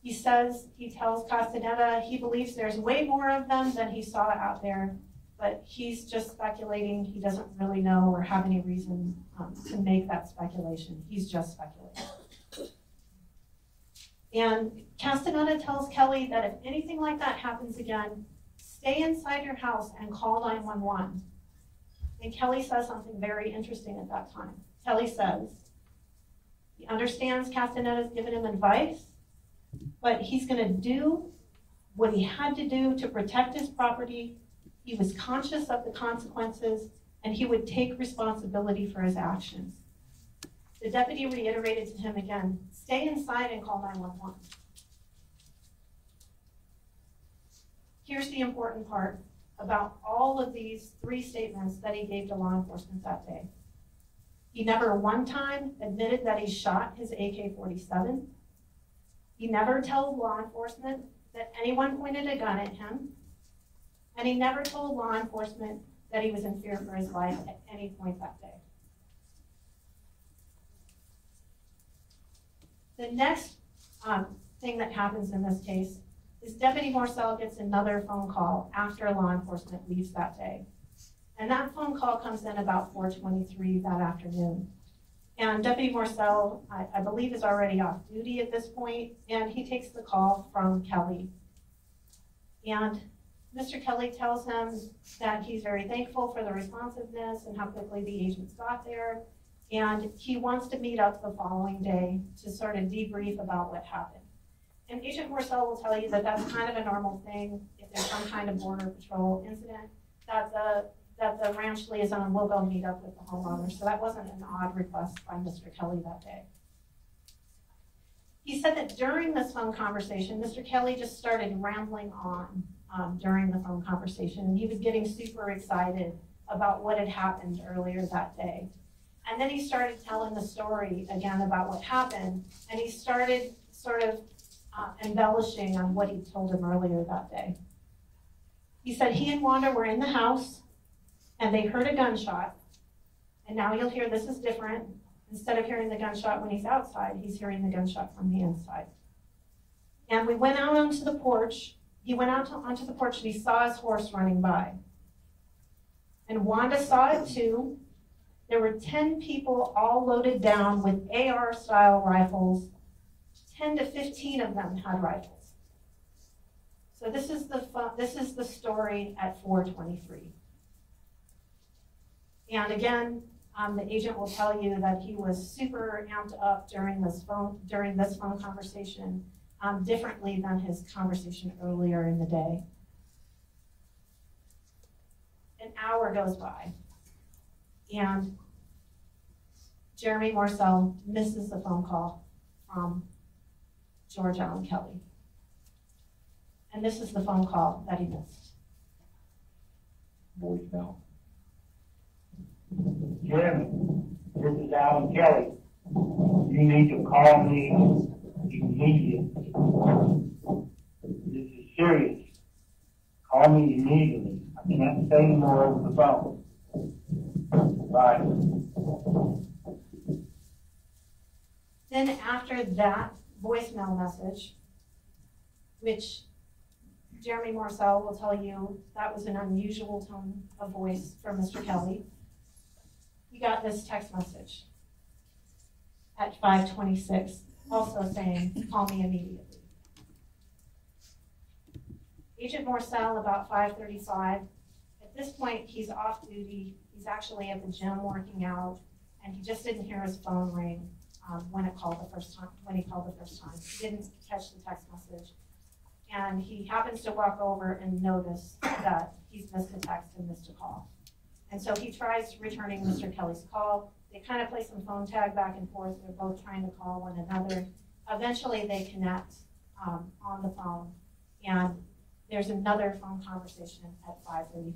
He says, he tells Castaneda he believes there's way more of them than he saw out there, but he's just speculating. He doesn't really know or have any reason um, to make that speculation. He's just speculating. And Castaneda tells Kelly that if anything like that happens again, stay inside your house and call 911. And Kelly says something very interesting at that time. Kelly says, he understands Castaneda's given him advice, but he's going to do what he had to do to protect his property. He was conscious of the consequences, and he would take responsibility for his actions. The deputy reiterated to him again, stay inside and call 911. Here's the important part about all of these three statements that he gave to law enforcement that day. He never one time admitted that he shot his AK-47. He never told law enforcement that anyone pointed a gun at him. And he never told law enforcement that he was in fear for his life at any point that day. The next um, thing that happens in this case is Deputy Morcell gets another phone call after law enforcement leaves that day. And that phone call comes in about 4:23 that afternoon. And Deputy Morcell, I, I believe, is already off duty at this point, and he takes the call from Kelly. And Mr. Kelly tells him that he's very thankful for the responsiveness and how quickly the agents got there. And he wants to meet up the following day to sort of debrief about what happened. And Agent Morcell will tell you that that's kind of a normal thing. If there's some kind of border patrol incident, that the, that the ranch liaison will go meet up with the homeowner. So that wasn't an odd request by Mr. Kelly that day. He said that during this phone conversation, Mr. Kelly just started rambling on um, during the phone conversation. And he was getting super excited about what had happened earlier that day. And then he started telling the story again about what happened. And he started sort of uh, embellishing on what he told him earlier that day. He said he and Wanda were in the house and they heard a gunshot. And now you'll hear this is different. Instead of hearing the gunshot when he's outside, he's hearing the gunshot from the inside. And we went out onto the porch. He went out to, onto the porch and he saw his horse running by. And Wanda saw it too. There were 10 people all loaded down with AR style rifles 10 to 15 of them had rifles. So this is the this is the story at 423. And again, um, the agent will tell you that he was super amped up during this phone during this phone conversation, um, differently than his conversation earlier in the day. An hour goes by, and Jeremy Morcell misses the phone call from George Allen Kelly. And this is the phone call that he missed. voicemail. Jim, this is Alan Kelly. You need to call me immediately. This is serious. Call me immediately. I can't say more over the phone. Bye. Then after that voicemail message, which Jeremy Morcell will tell you that was an unusual tone of voice for Mr. Kelly. We got this text message at 526, also saying, call me immediately. Agent Morcell, about 535, at this point, he's off duty. He's actually at the gym working out, and he just didn't hear his phone ring um, when it called the first time, when he called the first time. He didn't catch the text message. And he happens to walk over and notice that he's missed a text and missed a call. And so he tries returning Mr. Kelly's call. They kind of play some phone tag back and forth. They're both trying to call one another. Eventually, they connect um, on the phone, and there's another phone conversation at 5:35.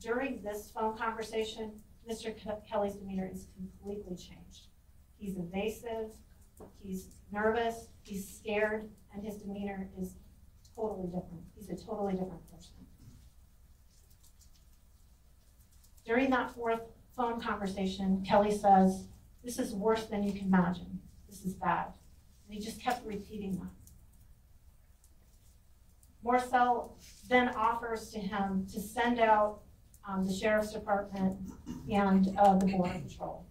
During this phone conversation, Mr. Kelly's demeanor is completely changed. He's evasive, he's nervous, he's scared, and his demeanor is totally different. He's a totally different person. During that fourth phone conversation, Kelly says, This is worse than you can imagine. This is bad. And he just kept repeating that. Morcell then offers to him to send out um, the sheriff's department and uh, the border patrol.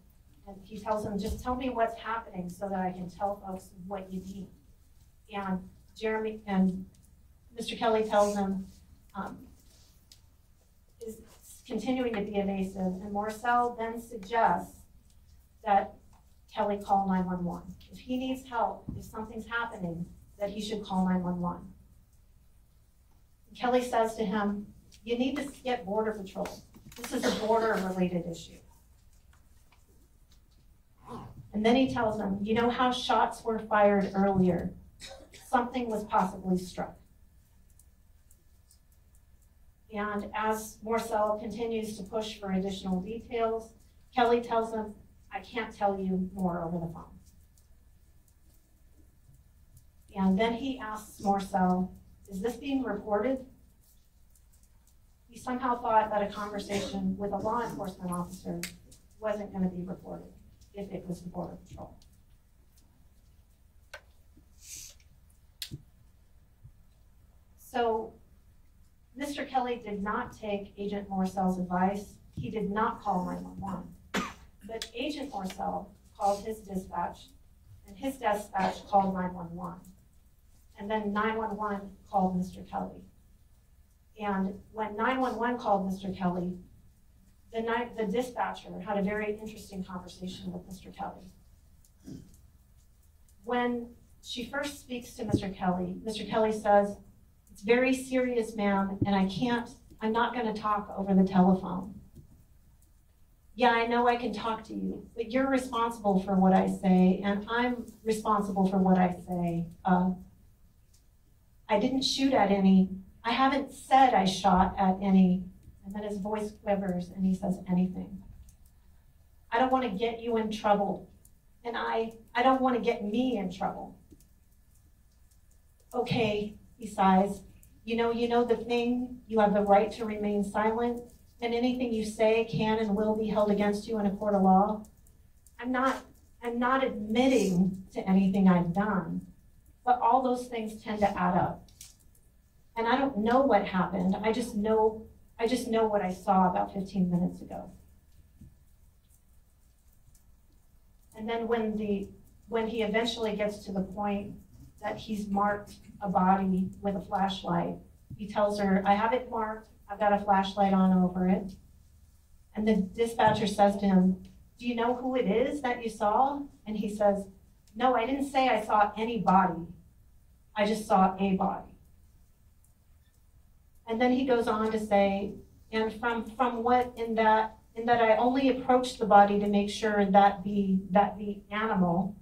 And he tells them, just tell me what's happening so that I can tell folks what you need. And Jeremy and Mr. Kelly tells him, um, is continuing to be evasive, and Morcell then suggests that Kelly call 911. If he needs help, if something's happening, that he should call 911. Kelly says to him, you need to get border patrol. This is a border related issue. And then he tells them, you know how shots were fired earlier? Something was possibly struck. And as Morcell continues to push for additional details, Kelly tells him, I can't tell you more over the phone. And then he asks Morcell, is this being reported? He somehow thought that a conversation with a law enforcement officer wasn't gonna be reported if it was the border patrol. So, Mr. Kelly did not take Agent Morcell's advice. He did not call nine-one-one. But Agent Morcell called his dispatch, and his dispatch called nine-one-one. And then nine-one-one called Mr. Kelly. And when nine-one-one called Mr. Kelly, the night, the dispatcher had a very interesting conversation with Mr. Kelly. When she first speaks to Mr. Kelly, Mr. Kelly says, it's very serious, ma'am, and I can't, I'm not gonna talk over the telephone. Yeah, I know I can talk to you, but you're responsible for what I say, and I'm responsible for what I say. Uh, I didn't shoot at any, I haven't said I shot at any and then his voice quivers and he says, anything. I don't want to get you in trouble. And I, I don't want to get me in trouble. Okay, he sighs. You know, you know the thing, you have the right to remain silent, and anything you say can and will be held against you in a court of law. I'm not, I'm not admitting to anything I've done, but all those things tend to add up. And I don't know what happened. I just know I just know what I saw about 15 minutes ago. And then when the when he eventually gets to the point that he's marked a body with a flashlight, he tells her, I have it marked, I've got a flashlight on over it. And the dispatcher says to him, Do you know who it is that you saw? And he says, No, I didn't say I saw any body. I just saw a body. And then he goes on to say, and from, from what in that, in that I only approached the body to make sure that the, that the animal,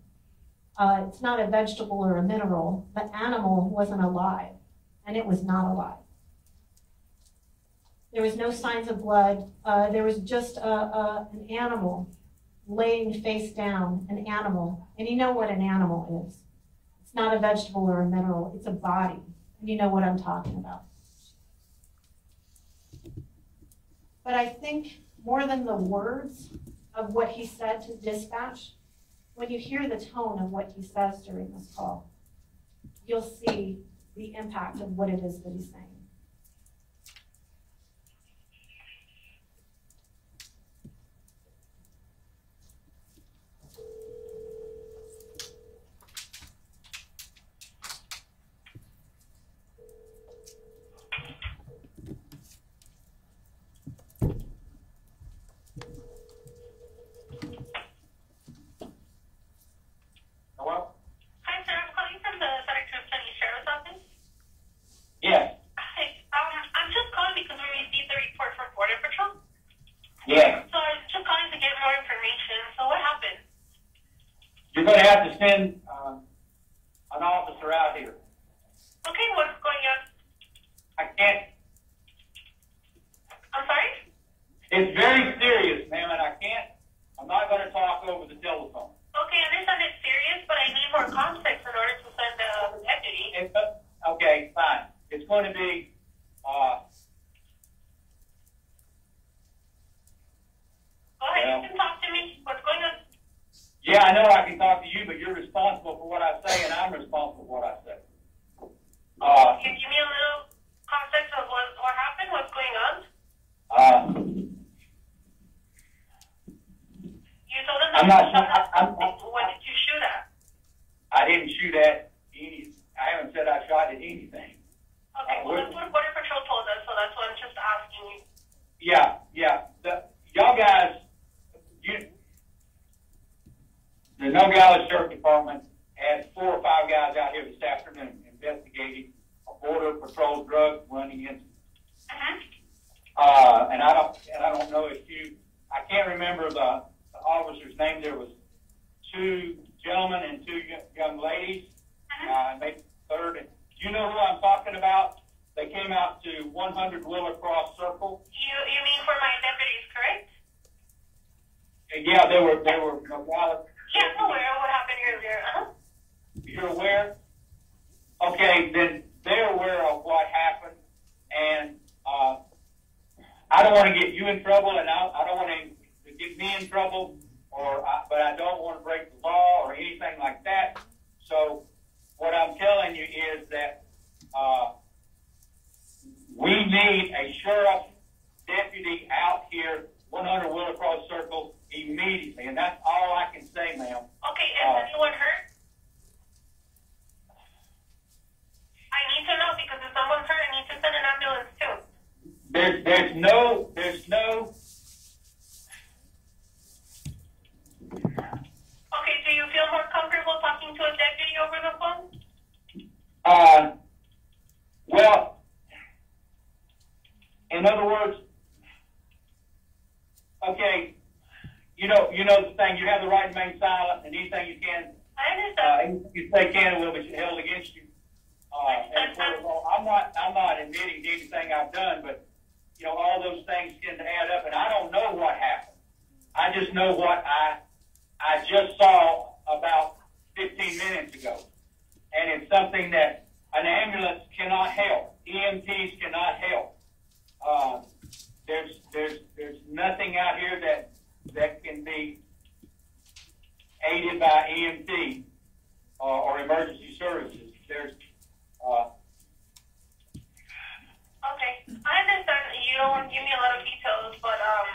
uh, it's not a vegetable or a mineral, the animal wasn't alive, and it was not alive. There was no signs of blood. Uh, there was just a, a, an animal laying face down, an animal. And you know what an animal is. It's not a vegetable or a mineral, it's a body. And you know what I'm talking about. But I think more than the words of what he said to dispatch, when you hear the tone of what he says during this call, you'll see the impact of what it is that he's saying. Uh, we need a sheriff deputy out here, 100 Willow Cross Circle, immediately, and that's all I can say, ma'am. Okay, is Uh, anyone hurt? I need to know because if someone's hurt, I need to send an ambulance too. There's, there's no, there's no, Okay, do you feel more comfortable talking to a deputy over the phone? uh, well, in other words, okay, you know, you know the thing, you have the right to remain silent, and anything you can, I understand. uh, you say can and will be held against you. Uh, of all, I'm not, I'm not admitting to anything I've done, but, you know, all those things tend to add up, and I don't know what happened. I just know what I, I just saw about 15 minutes ago. And it's something that an ambulance cannot help. EMTs cannot help. Uh, there's, there's, there's nothing out here that, that can be aided by EMT or, or emergency services. There's, uh, Okay, I understand you don't want to give me a lot of details, but um,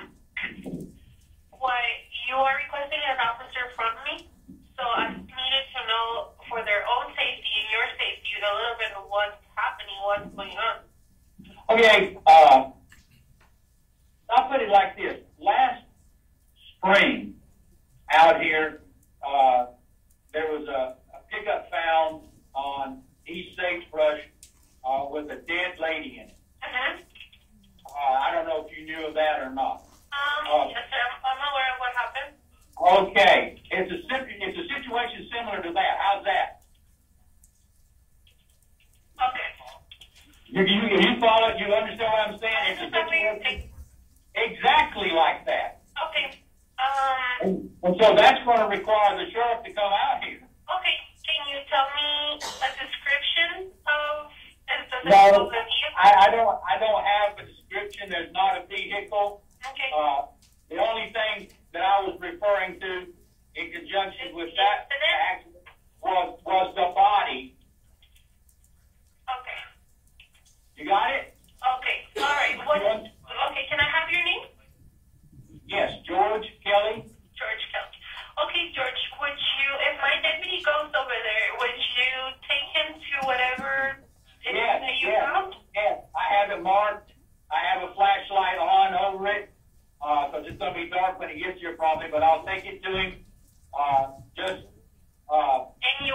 what you are requesting an officer from me, so I needed to know for their own safety and your safety a little bit of what's happening, what's going on. Okay, uh, I'll put it like this. Last spring, out here, uh, there was a, a pickup found on East Sagebrush, uh, with a dead lady in it. Mm-hmm. Uh, I don't know if you knew of that or not. Um, Oh. yes, sir, I'm, I'm aware of what happened. Okay, it's a, it's a situation similar to that. How's that? Okay. You, you, you follow, you understand what I'm saying? It's a understand what you're situation exactly like that. Okay. Um, And, and so that's going to require the sheriff to come out here. okay, can you tell me a description of, the, No, vehicle? I, I don't, I don't have a description. There's not a vehicle. Okay. Uh, the only thing that I was referring to in conjunction with that accident was, was the body. Okay. You got it? Okay, all right. What, okay, can I have your name? Yes, George Kelly. George Kelly. Okay, George, would you, if my deputy goes over there, would you take him to whatever Yes, that you yes. found? Yes, I have it marked. I have a flashlight on over it, uh, cause it's gonna be dark when he gets here probably, but I'll take it to him. Uh, just, uh, And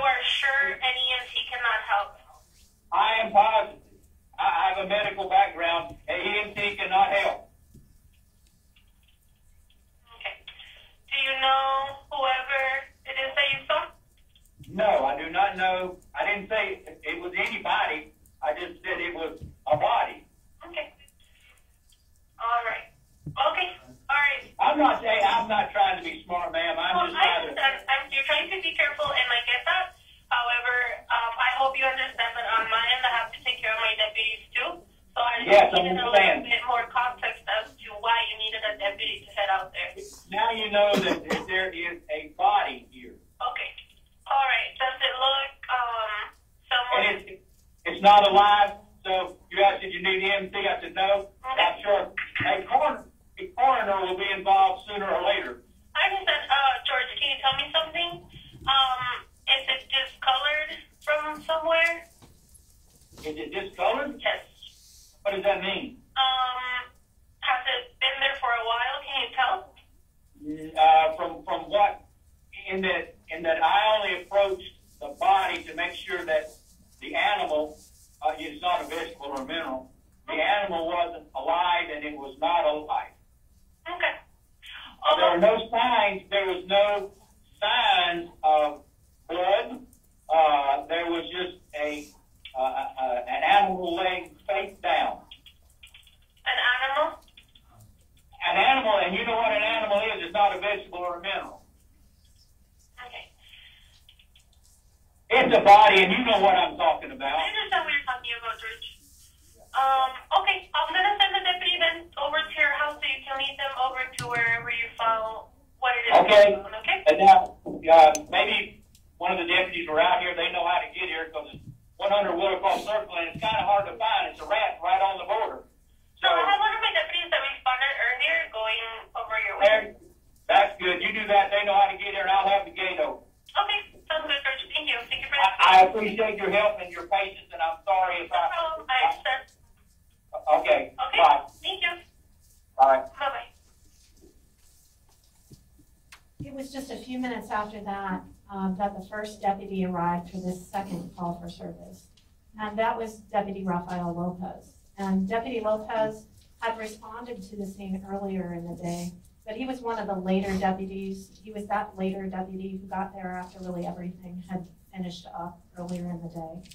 Deputy Lopez had responded to the scene earlier in the day, but he was one of the later deputies. He was that later deputy who got there after really everything had finished up earlier in the day.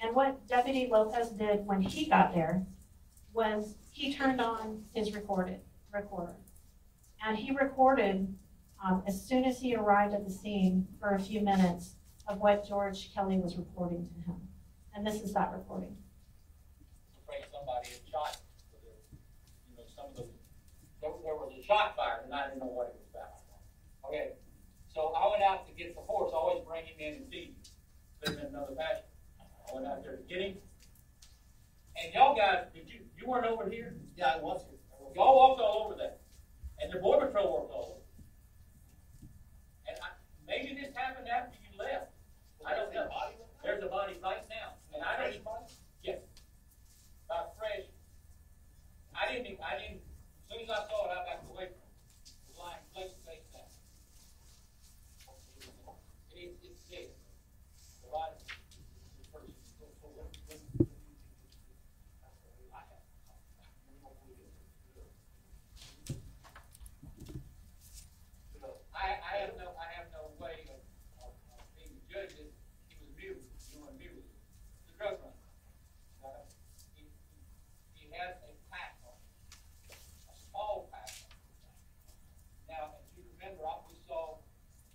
And what Deputy Lopez did when he got there was he turned on his recorded, recorder. And he recorded um, as soon as he arrived at the scene for a few minutes of what George Kelly was reporting to him. And this is that recording. Somebody had shot, you know, some of the, there, there was a shot fired, and I didn't know what it was about. Okay, so I went out to get the horse, always bring him in and feed him, put him in another pasture. I went out there to get him. And y'all guys, did you, you weren't over here? Yeah, I was here. Y'all walked all over that, and the border patrol walked all over. And I, maybe this happened after you left, I don't know. There's a body right now, and I don't. Yes. About fresh. I didn't, even- I didn't, as soon as I saw it, I backed away from it. Lying place face down. It, it's dead the person, so, so when, when, when you, I have, I, I have no, I have no way of, of, of being judged if he was mute, you were mute. The drug runner. Uh, he, he, he had a pack on, him, a small pack on. him. Now, if you remember, I- we saw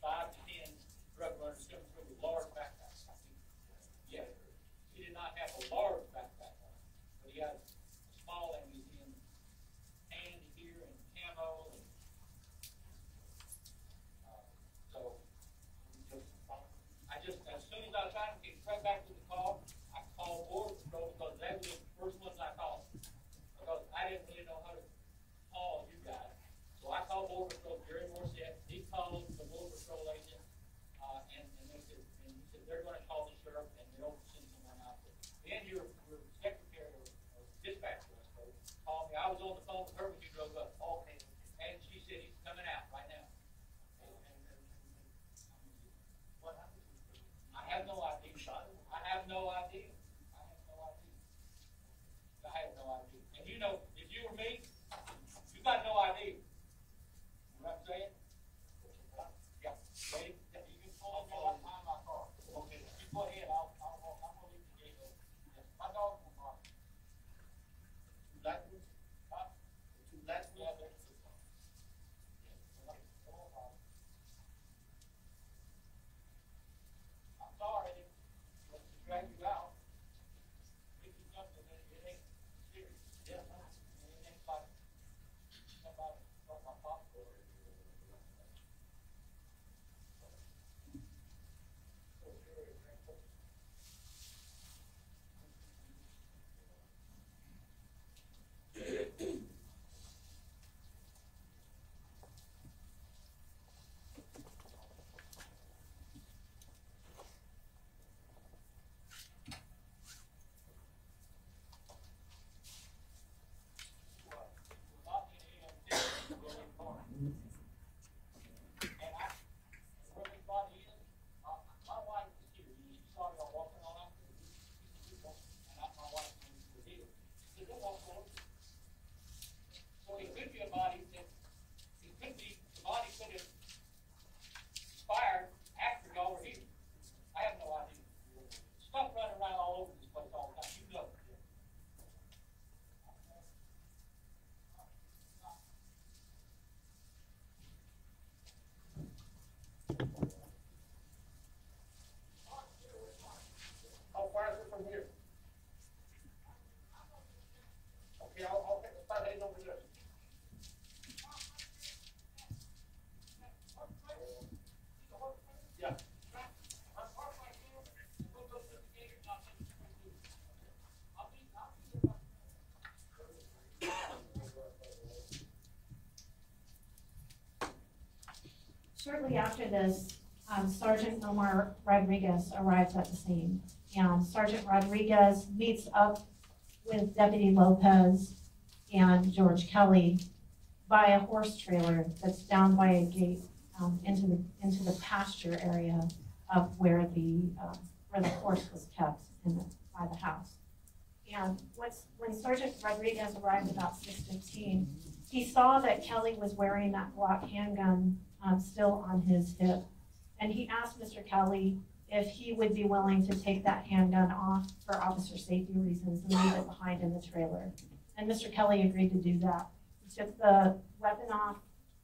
five to ten drug runners come through with large backpacks. Yes, he did not have a large backpack on, him, but he had a small and he's in tan here and camo and uh, So, I just, as soon as I was trying to get right back to the call, I called border patrol because they were the first ones I called. Because I didn't really know how to call you guys. So I called border patrol, Jerry Morissette, he called the border patrol agent, uh, and, and they said, and he said, they're gonna call the sheriff and they'll send someone out there. Then your, your secretary or or dispatcher, I suppose, called me, I was on the phone with her when you drove up. Okay. And she said, he's coming out right now. And, and, and, and, what happened? I have no idea. I have no idea. I have no idea. I have no idea. And you know, if you were me, you got no idea. Shortly after this, um, Sergeant Omar Rodriguez arrives at the scene. And Sergeant Rodriguez meets up with Deputy Lopez and George Kelly by a horse trailer that's down by a gate um, into the, into the pasture area of where the, um, where the horse was kept in the, by the house. And when Sergeant Rodriguez arrived about six fifteen, he saw that Kelly was wearing that Glock handgun um, still on his hip. And he asked Mr. Kelly if he would be willing to take that handgun off for officer safety reasons and leave it behind in the trailer. And Mr. Kelly agreed to do that. He took the weapon off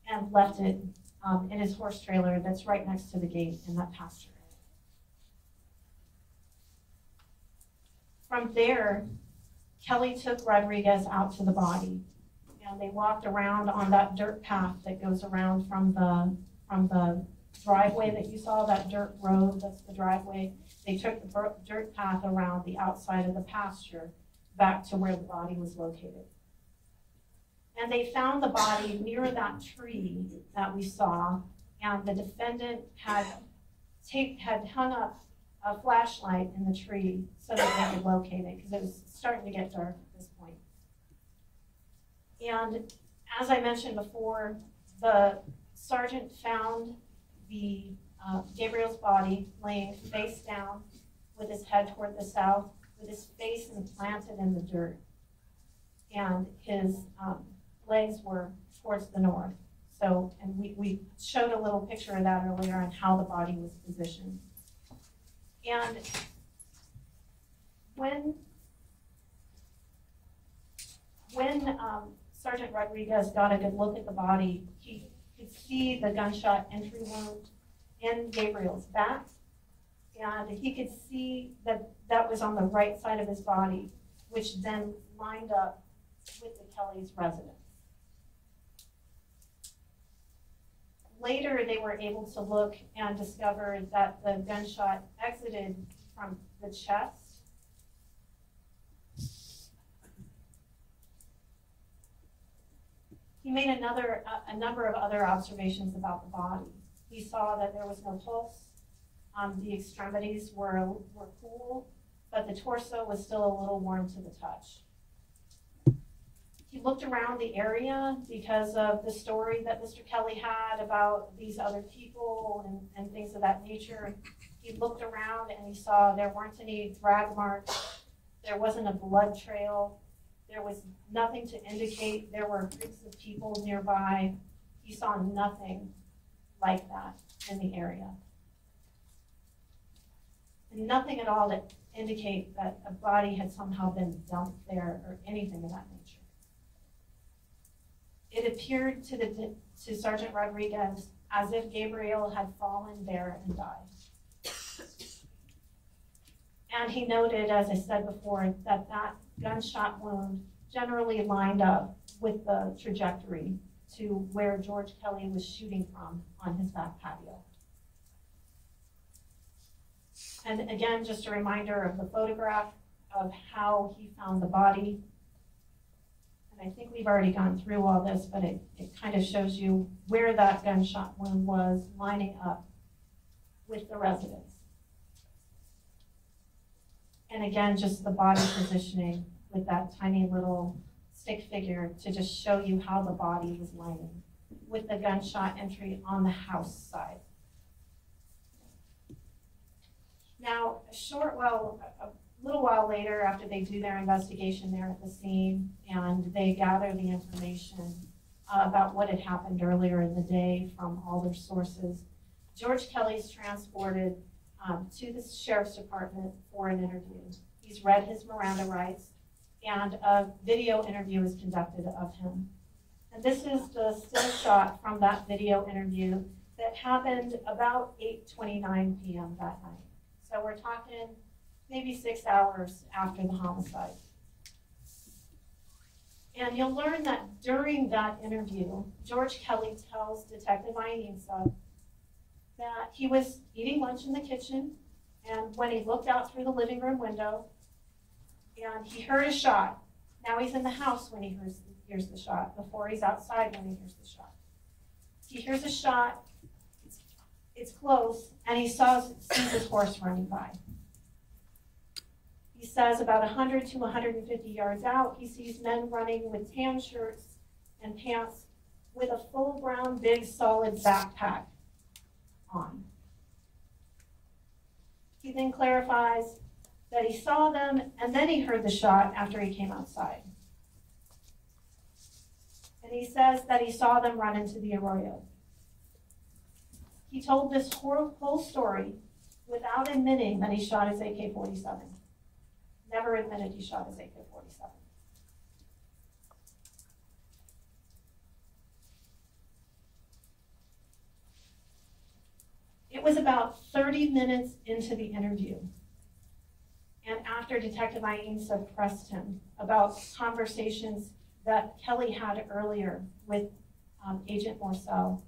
and left it um, in his horse trailer that's right next to the gate in that pasture. From there, Kelly took Rodriguez out to the body and they walked around on that dirt path that goes around from the, from the driveway that you saw, that dirt road, that's the driveway. They took the dirt path around the outside of the pasture back to where the body was located. And they found the body near that tree that we saw, and the defendant had take, had hung up a flashlight in the tree so that they could locate it, because it was starting to get dark. And as I mentioned before, the sergeant found the, uh, Gabriel's body laying face down with his head toward the south, with his face implanted in the dirt. And his, um, legs were towards the north. So, and we, we showed a little picture of that earlier on how the body was positioned. And when, when, um, Sergeant Rodriguez got a good look at the body, he could see the gunshot entry wound in Gabriel's back. And he could see that that was on the right side of his body, which then lined up with the Kelly's residence. Later, they were able to look and discover that the gunshot exited from the chest He made another, a, number of other observations about the body. He saw that there was no pulse, um, the extremities were, were cool, but the torso was still a little warm to the touch. He looked around the area because of the story that Mr. Kelly had about these other people and, and things of that nature. He looked around and he saw there weren't any drag marks, there wasn't a blood trail, there was nothing to indicate there were groups of people nearby. He saw nothing like that in the area. And nothing at all to indicate that a body had somehow been dumped there or anything of that nature. It appeared to the, to Sergeant Rodriguez as if Gabriel had fallen there and died. And he noted, as I said before, that that gunshot wound generally lined up with the trajectory to where George Kelly was shooting from on his back patio. And again, just a reminder of the photograph of how he found the body. And I think we've already gone through all this, but it, it kind of shows you where that gunshot wound was lining up with the residence. And again, just the body positioning with that tiny little stick figure to just show you how the body was lining with the gunshot entry on the house side. Now, a short while, a little while later, after they do their investigation there at the scene and they gather the information uh, about what had happened earlier in the day from all their sources, George Kelly's transported um, to the sheriff's department for an interview. He's read his Miranda rights and a video interview is conducted of him. And this is the still shot from that video interview that happened about 8:29 p.m. that night. So we're talking maybe six hours after the homicide. And you'll learn that during that interview, George Kelly tells Detective Ainsa that he was eating lunch in the kitchen, and when he looked out through the living room window, and he heard a shot. Now he's in the house when he hears, hears the shot, before he's outside when he hears the shot. He hears a shot, it's, it's close, and he saws, sees his horse running by. He says about 100 to 150 yards out, he sees men running with tan shirts and pants with a full brown, big, solid backpack on. He then clarifies that he saw them and then he heard the shot after he came outside. And he says that he saw them run into the arroyo. He told this whole, story without admitting that he shot his AK 47. Never admitted he shot his AK 47. It was about 30 minutes into the interview. And after Detective Ainsa pressed him about conversations that Kelly had earlier with um, Agent Morcell,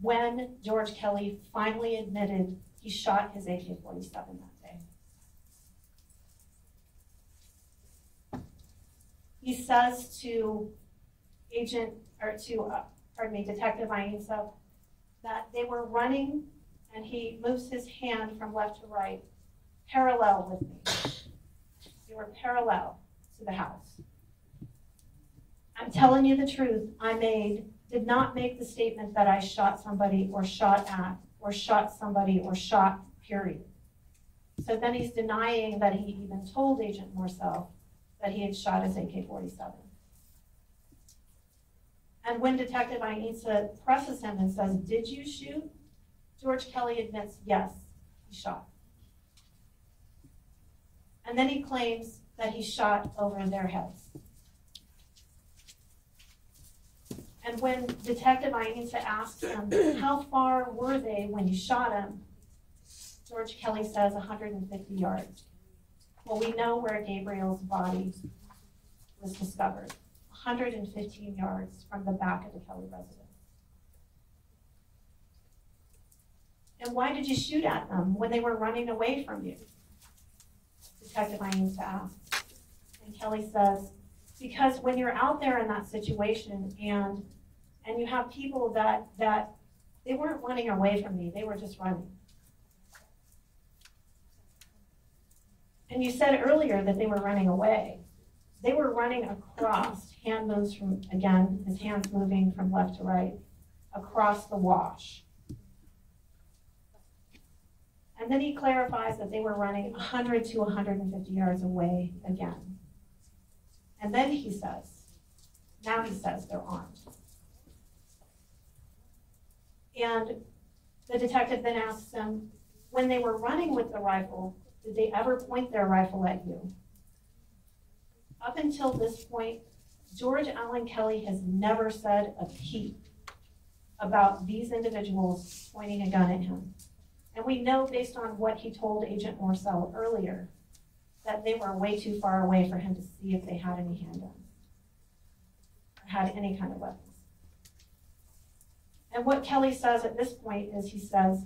when George Kelly finally admitted he shot his AK 47 that day. He says to Agent, or to, uh, pardon me, Detective Ainsa, that they were running and he moves his hand from left to right, parallel with me. They were parallel to the house. I'm telling you the truth, I made, did not make the statement that I shot somebody or shot at, or shot somebody or shot, period. So then he's denying that he even told Agent Morcell that he had shot his AK-47. And when Detective Ainsa presses him and says, did you shoot? George Kelly admits, yes, he shot. And then he claims that he shot over their heads. And when Detective Ainsa asks him, how far were they when you shot him? George Kelly says 150 yards. Well, we know where Gabriel's body was discovered, 115 yards from the back of the Kelly residence. And why did you shoot at them when they were running away from you? Detective Ainsa asked. And Kelly says, because when you're out there in that situation and and you have people that that they weren't running away from me, they were just running. And you said earlier that they were running away. They were running across, hand moves from, again, his hands moving from left to right, across the wash. And then he clarifies that they were running 100 to 150 yards away again. And then he says, now he says they're armed. And the detective then asks him, when they were running with the rifle, did they ever point their rifle at you? Up until this point, George Allen Kelly has never said a peep about these individuals pointing a gun at him. And we know based on what he told Agent Morcell earlier, that they were way too far away for him to see if they had any handguns or had any kind of weapons. And what Kelly says at this point is he says,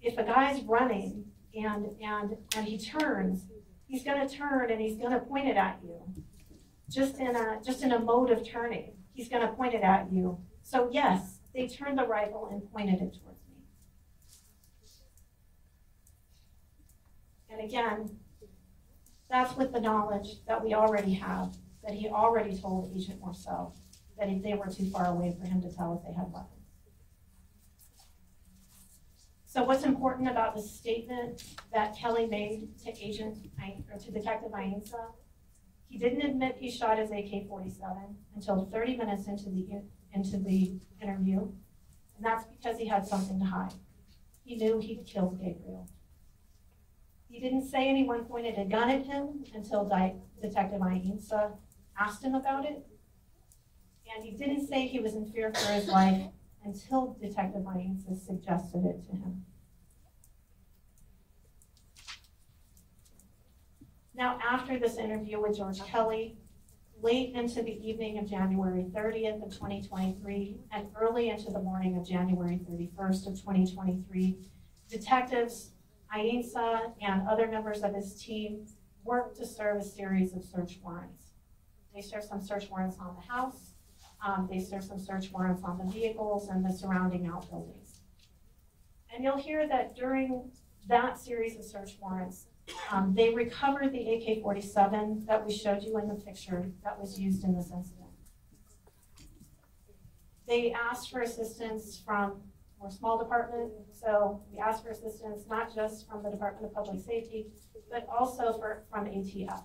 if a guy's running and and and he turns, he's gonna turn and he's gonna point it at you. Just in a just in a mode of turning. He's gonna point it at you. So yes, they turned the rifle and pointed it towards me. And again, that's with the knowledge that we already have, that he already told Agent Morcell that they were too far away for him to tell if they had weapons. So what's important about the statement that Kelly made to Agent, or to Detective Ainsa? He didn't admit he shot his AK-47 until 30 minutes into the, into the interview, and that's because he had something to hide. He knew he'd killed Gabriel. He didn't say anyone pointed a gun at him until Di Detective Ainsa asked him about it. And he didn't say he was in fear for his life until Detective Ainsa suggested it to him. Now, after this interview with George Kelly, late into the evening of January 30th of 2023 and early into the morning of January 31st of 2023, detectives Ainsa and other members of his team worked to serve a series of search warrants. They served some search warrants on the house, um, they served some search warrants on the vehicles and the surrounding outbuildings. And you'll hear that during that series of search warrants, um, they recovered the AK-47 that we showed you in the picture that was used in this incident. They asked for assistance from, we're a small department, so we ask for assistance not just from the Department of Public Safety, but also for, from ATF.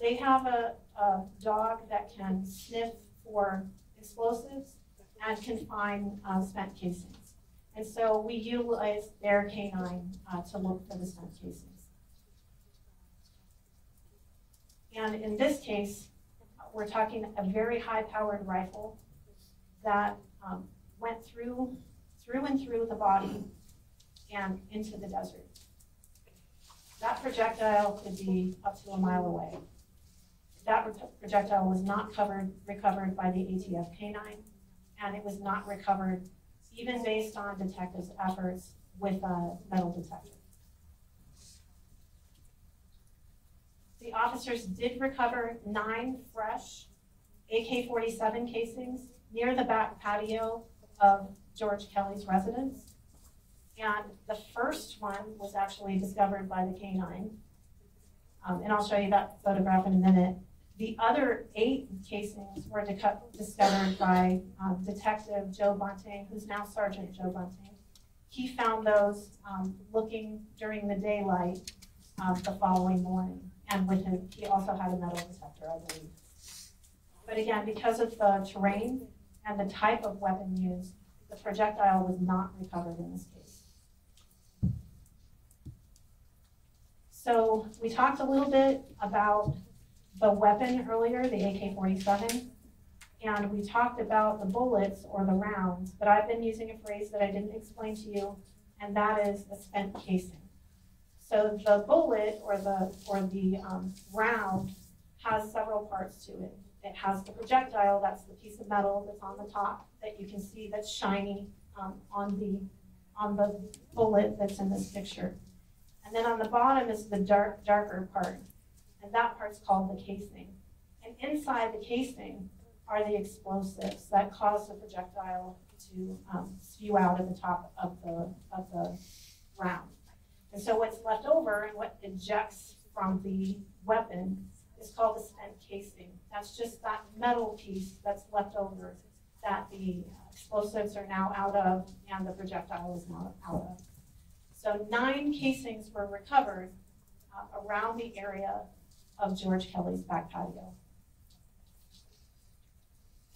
They have a, a dog that can sniff for explosives and can find uh, spent casings. And so we utilize their canine uh, to look for the spent casings. And in this case, we're talking a very high-powered rifle that um, went through, through and through the body and into the desert. That projectile could be up to a mile away. That projectile was not covered, recovered by the ATF canine, and it was not recovered even based on detectives' efforts with a metal detector. The officers did recover nine fresh AK-47 casings near the back patio of George Kelly's residence. And the first one was actually discovered by the canine. Um, and I'll show you that photograph in a minute. The other eight casings were discovered by um, Detective Joe Bunting, who's now Sergeant Joe Bunting. He found those um, looking during the daylight um, the following morning. And with him, he also had a metal detector, I believe. But again, because of the terrain and the type of weapon used, the projectile was not recovered in this case. So we talked a little bit about the weapon earlier, the AK-47, and we talked about the bullets or the rounds, but I've been using a phrase that I didn't explain to you, and that is a spent casing. So the bullet or the, or the um, round has several parts to it. It has the projectile, that's the piece of metal that's on the top that you can see that's shiny um, on, the, on the bullet that's in this picture. And then on the bottom is the dark, darker part, and that part's called the casing. And inside the casing are the explosives that cause the projectile to um, spew out of the top of the, of the round. And so what's left over and what ejects from the weapon is called the spent casing. That's just that metal piece that's left over that the explosives are now out of and the projectile is now out of. So nine casings were recovered uh, around the area of George Kelly's back patio.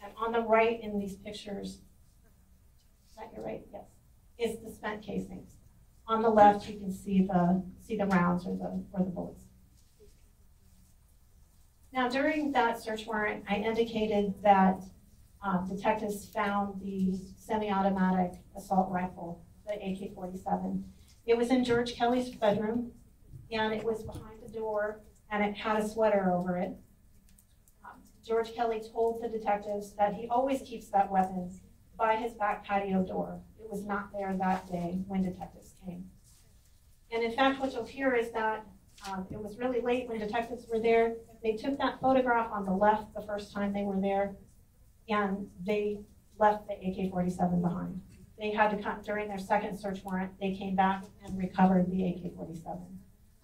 And on the right in these pictures, is that your right? Yes, is the spent casings. On the left, you can see the, see the rounds or the, or the bullets. Now, during that search warrant, I indicated that um, detectives found the semi-automatic assault rifle, the AK-47. It was in George Kelly's bedroom, and it was behind the door, and it had a sweater over it. Um, George Kelly told the detectives that he always keeps that weapon by his back patio door. It was not there that day when detectives came. And in fact, what you'll hear is that um, it was really late when detectives were there. They took that photograph on the left the first time they were there, and they left the AK-47 behind. They had to come, during their second search warrant, they came back and recovered the AK-47.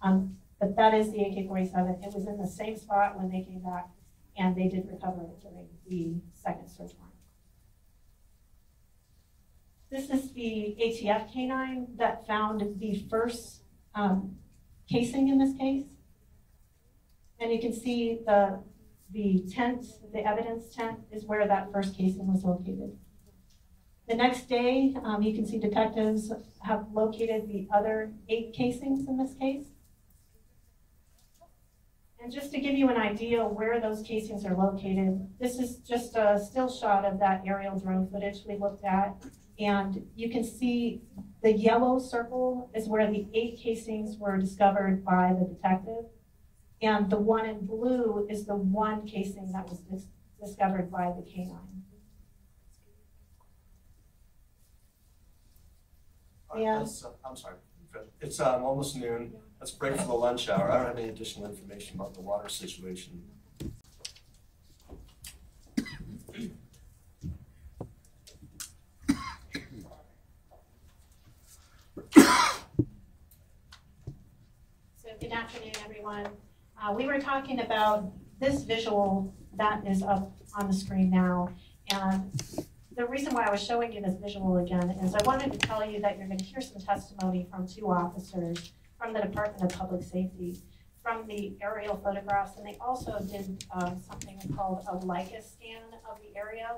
Um, but that is the AK-47. It was in the same spot when they came back, and they did recover it during the second search warrant. This is the ATF canine that found the first um, casing in this case. And you can see the, the tent, the evidence tent, is where that first casing was located. The next day, um, you can see detectives have located the other eight casings in this case. And just to give you an idea where those casings are located, this is just a still shot of that aerial drone footage we looked at and you can see the yellow circle is where the eight casings were discovered by the detective. And the one in blue is the one casing that was dis- discovered by the canine. Yeah. uh, I'm sorry, it's um, almost noon, let's break for the lunch hour, I don't have any additional information about the water situation. So good afternoon, everyone. Uh, We were talking about this visual that is up on the screen now. And the reason why I was showing you this visual again is I wanted to tell you that you're going to hear some testimony from two officers from the Department of Public Safety, from the aerial photographs, and they also did um, something called a Leica scan of the area.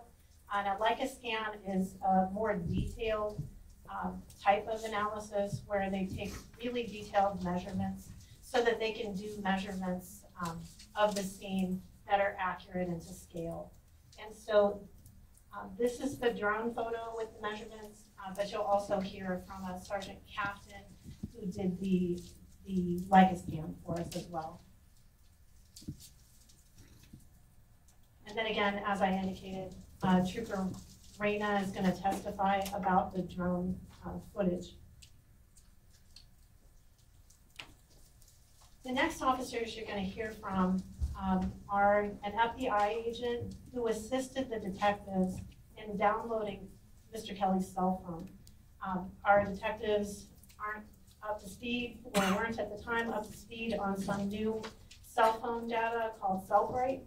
And a Leica scan is a more detailed um, type of analysis where they take really detailed measurements so that they can do measurements um, of the scene that are accurate and to scale. And so um, this is the drone photo with the measurements, uh, but you'll also hear from a Sergeant Captain who did the, the Leica scan for us as well. And then again, as I indicated, uh, Trooper Reyna is going to testify about the drone uh, footage. The next officers you're going to hear from um, are an FBI agent who assisted the detectives in downloading Mr. Kelly's cell phone. Um, Our detectives aren't up to speed, or weren't at the time up to speed on some new cell phone data called Cellebrite.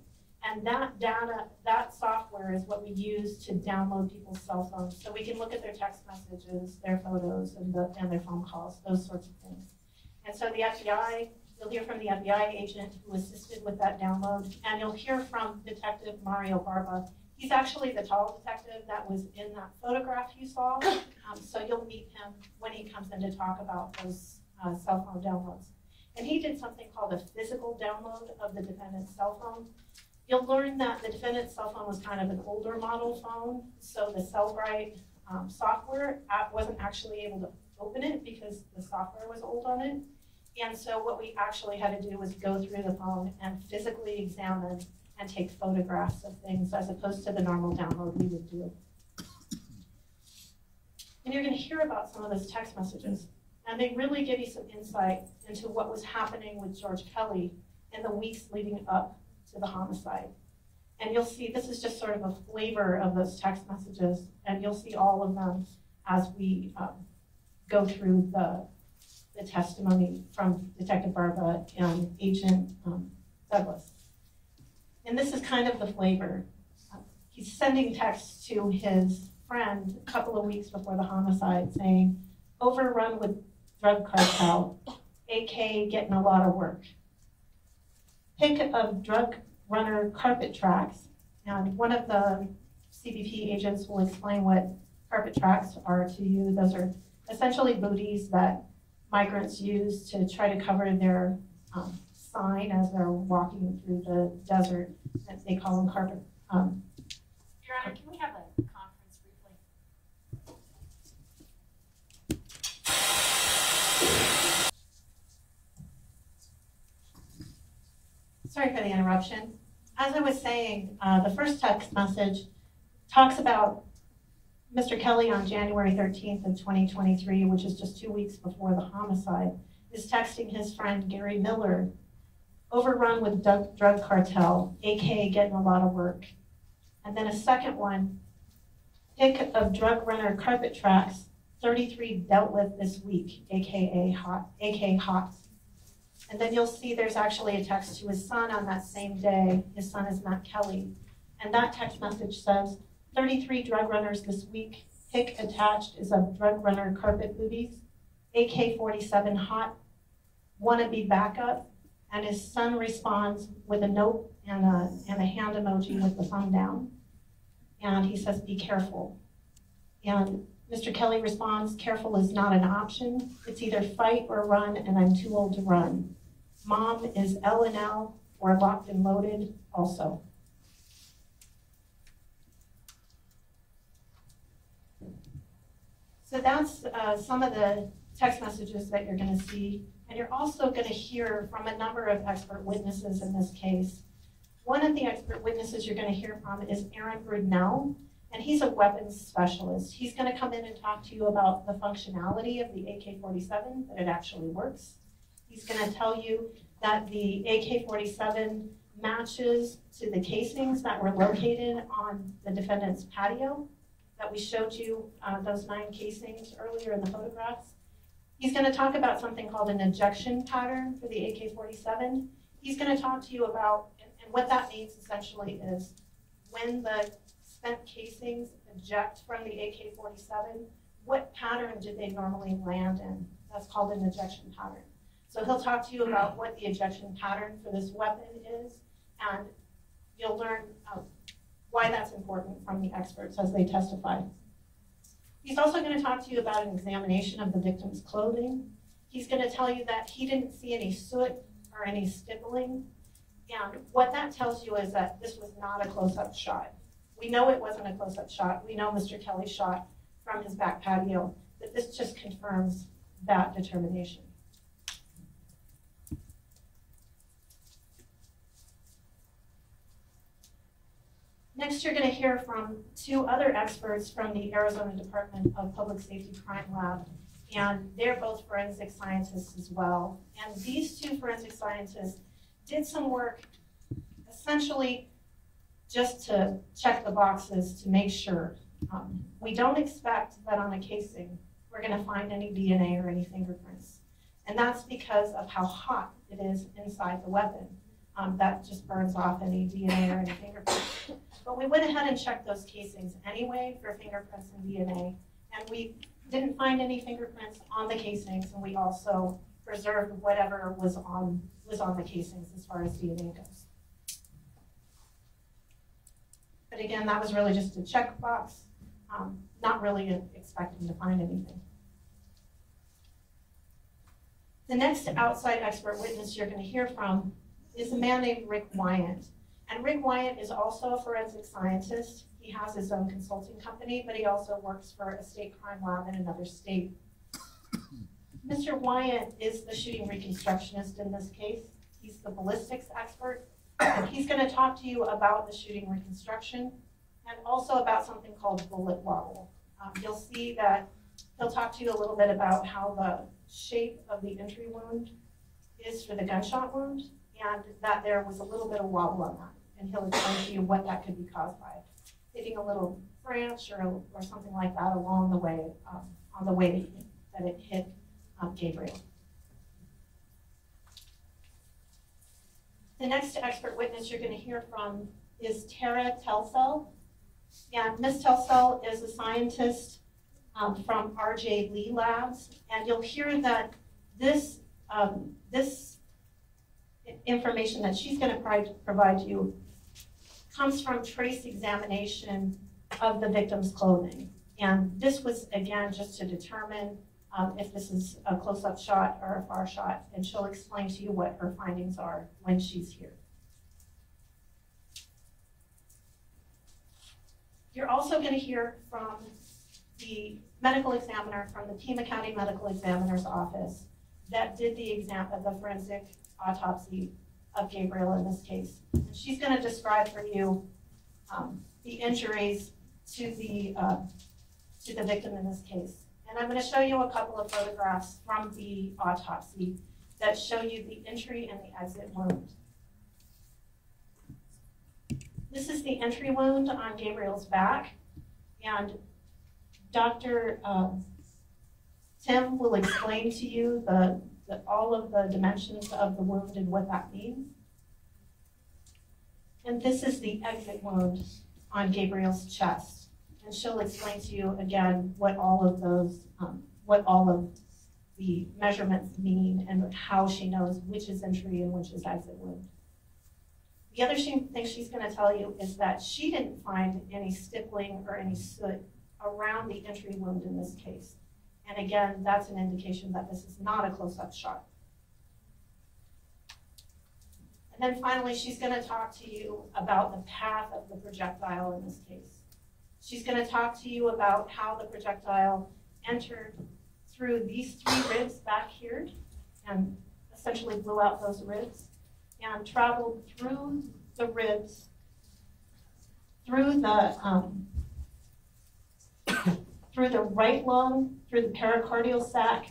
And that data, that software is what we use to download people's cell phones. So we can look at their text messages, their photos, and the, and their phone calls, those sorts of things. And so the FBI, you'll hear from the FBI agent who assisted with that download, and you'll hear from Detective Mario Barba. He's actually the tall detective that was in that photograph you saw. Um, so you'll meet him when he comes in to talk about those, uh, cell phone downloads. And he did something called a physical download of the defendant's cell phone. You'll learn that the defendant's cell phone was kind of an older model phone, so the Cellebrite um, software app wasn't actually able to open it because the software was old on it. And so what we actually had to do was go through the phone and physically examine and take photographs of things as opposed to the normal download we would do. And you're going to hear about some of those text messages, and they really give you some insight into what was happening with George Kelly in the weeks leading up to the homicide. And you'll see, this is just sort of a flavor of those text messages, and you'll see all of them as we um, go through the, the testimony from Detective Barba and Agent um, Douglas. And this is kind of the flavor. He's sending texts to his friend a couple of weeks before the homicide saying, overrun with drug cartel, AK getting a lot of work pick of drug runner carpet tracks. And one of the CBP agents will explain what carpet tracks are to you. Those are essentially booties that migrants use to try to cover their um, sign as they're walking through the desert. They call them carpet. Um, Your Honor, can we have a conference briefly? Sorry for the interruption. As I was saying, uh, the first text message talks about Mr. Kelly on January 13th of 2023, which is just two weeks before the homicide, is texting his friend Gary Miller, overrun with drug, drug cartel, aka getting a lot of work. And then a second one, pick of drug runner carpet tracks, 33 dealt with this week, AKA hot, AK hot. And then you'll see there's actually a text to his son on that same day. His son is Matt Kelly. And that text message says, 33 drug runners this week. Pick attached is of drug runner carpet booties. AK-47 hot. Wanna backup. And his son responds with a note and a, and a hand emoji with the thumb down. And he says, be careful. And Mr. Kelly responds, careful is not an option. It's either fight or run, and I'm too old to run. Mom is L and L or locked and loaded also. So that's uh, some of the text messages that you're going to see. And you're also going to hear from a number of expert witnesses in this case. One of the expert witnesses you're going to hear from is Aaron Brunel, and he's a weapons specialist. He's going to come in and talk to you about the functionality of the AK-47, that it actually works. He's going to tell you that the AK-47 matches to the casings that were located on the defendant's patio that we showed you, uh, those nine casings earlier in the photographs. He's going to talk about something called an ejection pattern for the AK-47. He's going to talk to you about, and, and what that means essentially is when the spent casings eject from the AK-47, what pattern do they normally land in? That's called an ejection pattern. So he'll talk to you about what the ejection pattern for this weapon is, and you'll learn um, why that's important from the experts as they testify. He's also going to talk to you about an examination of the victim's clothing. He's going to tell you that he didn't see any soot or any stippling. And what that tells you is that this was not a close-up shot. We know it wasn't a close-up shot. We know Mr. Kelly shot from his back patio, but this just confirms that determination. Next, you're going to hear from two other experts from the Arizona Department of Public Safety Crime Lab, and they're both forensic scientists as well. And these two forensic scientists did some work essentially just to check the boxes to make sure. Um, we don't expect that on a casing we're going to find any DNA or any fingerprints. And that's because of how hot it is inside the weapon. Um, that just burns off any DNA or any fingerprints. But we went ahead and checked those casings anyway for fingerprints and DNA, and we didn't find any fingerprints on the casings, and we also preserved whatever was on was on the casings as far as DNA goes. But again, that was really just a checkbox, um, not really expecting to find anything. The next outside expert witness you're going to hear from is a man named Rick Wyant. And Rick Wyant is also a forensic scientist. He has his own consulting company, but he also works for a state crime lab in another state. Mr. Wyant is the shooting reconstructionist in this case. He's the ballistics expert. He's going to talk to you about the shooting reconstruction and also about something called bullet wobble. Um, you'll see that he'll talk to you a little bit about how the shape of the entry wound is for the gunshot wound and that there was a little bit of wobble on that. And he'll explain to you what that could be caused by. Hitting a little branch or, or something like that along the way, um, on the way that it hit um, Gabriel. The next expert witness you're going to hear from is Tara Telsell. And Ms. Telsell is a scientist um, from RJ Lee Labs, and you'll hear that this um, this information that she's going to provide you comes from trace examination of the victim's clothing. And this was, again, just to determine um, if this is a close-up shot or a far shot, and she'll explain to you what her findings are when she's here. You're also going to hear from the medical examiner from the Pima County Medical Examiner's Office that did the exam, the forensic autopsy of Gabriel in this case. And she's going to describe for you um, the injuries to the uh, to the victim in this case. And I'm going to show you a couple of photographs from the autopsy that show you the entry and the exit wound. This is the entry wound on Gabriel's back, and Dr. Um, Tim will explain to you the the, all of the dimensions of the wound and what that means. And this is the exit wound on Gabriel's chest. And she'll explain to you again what all of those, um, what all of the measurements mean and how she knows which is entry and which is exit wound. The other thing she's going to tell you is that she didn't find any stippling or any soot around the entry wound in this case. And again, that's an indication that this is not a close-up shot. And then finally, she's going to talk to you about the path of the projectile in this case. She's going to talk to you about how the projectile entered through these three ribs back here and essentially blew out those ribs and traveled through the ribs, through the, um, through the right lung, through the pericardial sac,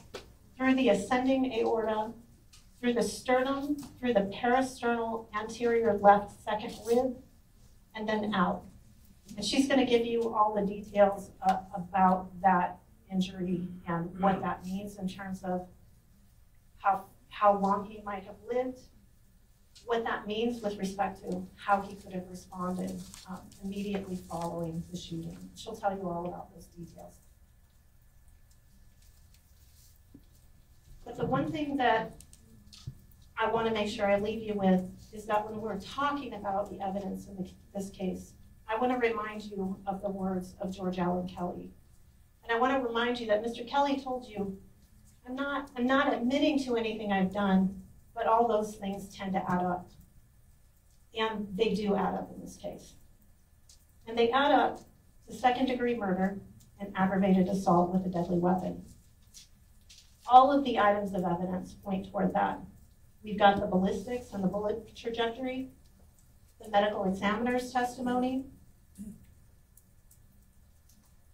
through the ascending aorta, through the sternum, through the parasternal anterior left second rib, and then out. And she's going to give you all the details uh, about that injury and what that means in terms of how, how long he might have lived, what that means with respect to how he could have responded um, immediately following the shooting. She'll tell you all about those details. But the one thing that I want to make sure I leave you with is that when we're talking about the evidence in the, this case, I want to remind you of the words of George Allen Kelly. And I want to remind you that Mr. Kelly told you, I'm not, I'm not admitting to anything I've done, but all those things tend to add up. And they do add up in this case. And they add up to second degree murder and aggravated assault with a deadly weapon. All of the items of evidence point toward that. We've got the ballistics and the bullet trajectory, the medical examiner's testimony,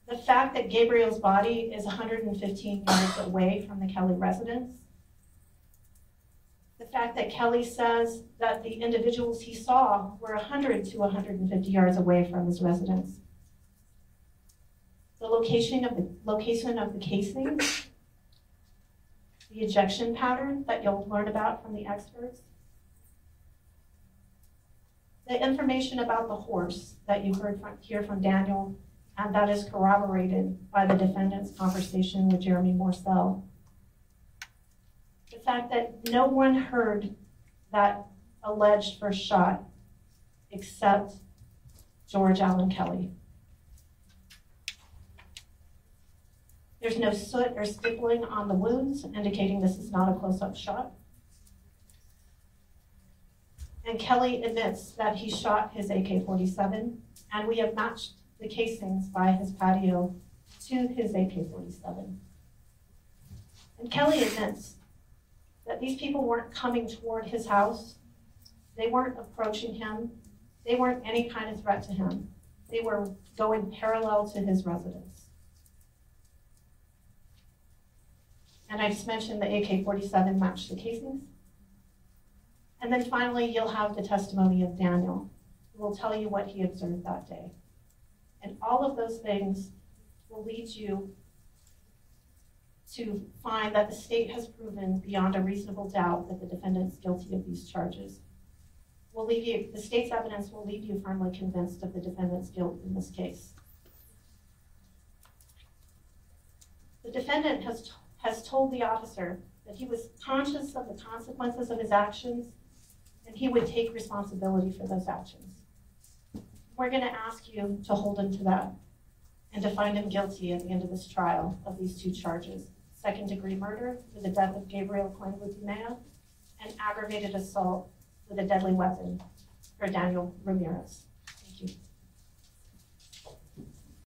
the fact that Gabriel's body is 115 yards away from the Kelly residence, the fact that Kelly says that the individuals he saw were 100 to 150 yards away from his residence, the location of the location of the casing, the ejection pattern that you'll learn about from the experts, the information about the horse that you heard from, here from Daniel, and that is corroborated by the defendant's conversation with Jeremy Morcell. The fact that no one heard that alleged first shot except George Allen Kelly. There's no soot or stippling on the wounds, indicating this is not a close-up shot. And Kelly admits that he shot his AK-47, and we have matched the casings by his patio to his AK-47. And Kelly admits that these people weren't coming toward his house. They weren't approaching him. They weren't any kind of threat to him. They were going parallel to his residence. And I just mentioned the AK-47 matched the casings. And then finally, you'll have the testimony of Daniel, who will tell you what he observed that day. And all of those things will lead you to find that the state has proven beyond a reasonable doubt that the defendant is guilty of these charges. Will leave you, the state's evidence will leave you firmly convinced of the defendant's guilt in this case. The defendant has, has told the officer that he was conscious of the consequences of his actions and he would take responsibility for those actions. We're going to ask you to hold him to that and to find him guilty at the end of this trial of these two charges second degree murder for the death of Gabriel Cuen Butimea and aggravated assault with a deadly weapon for Daniel Ramirez.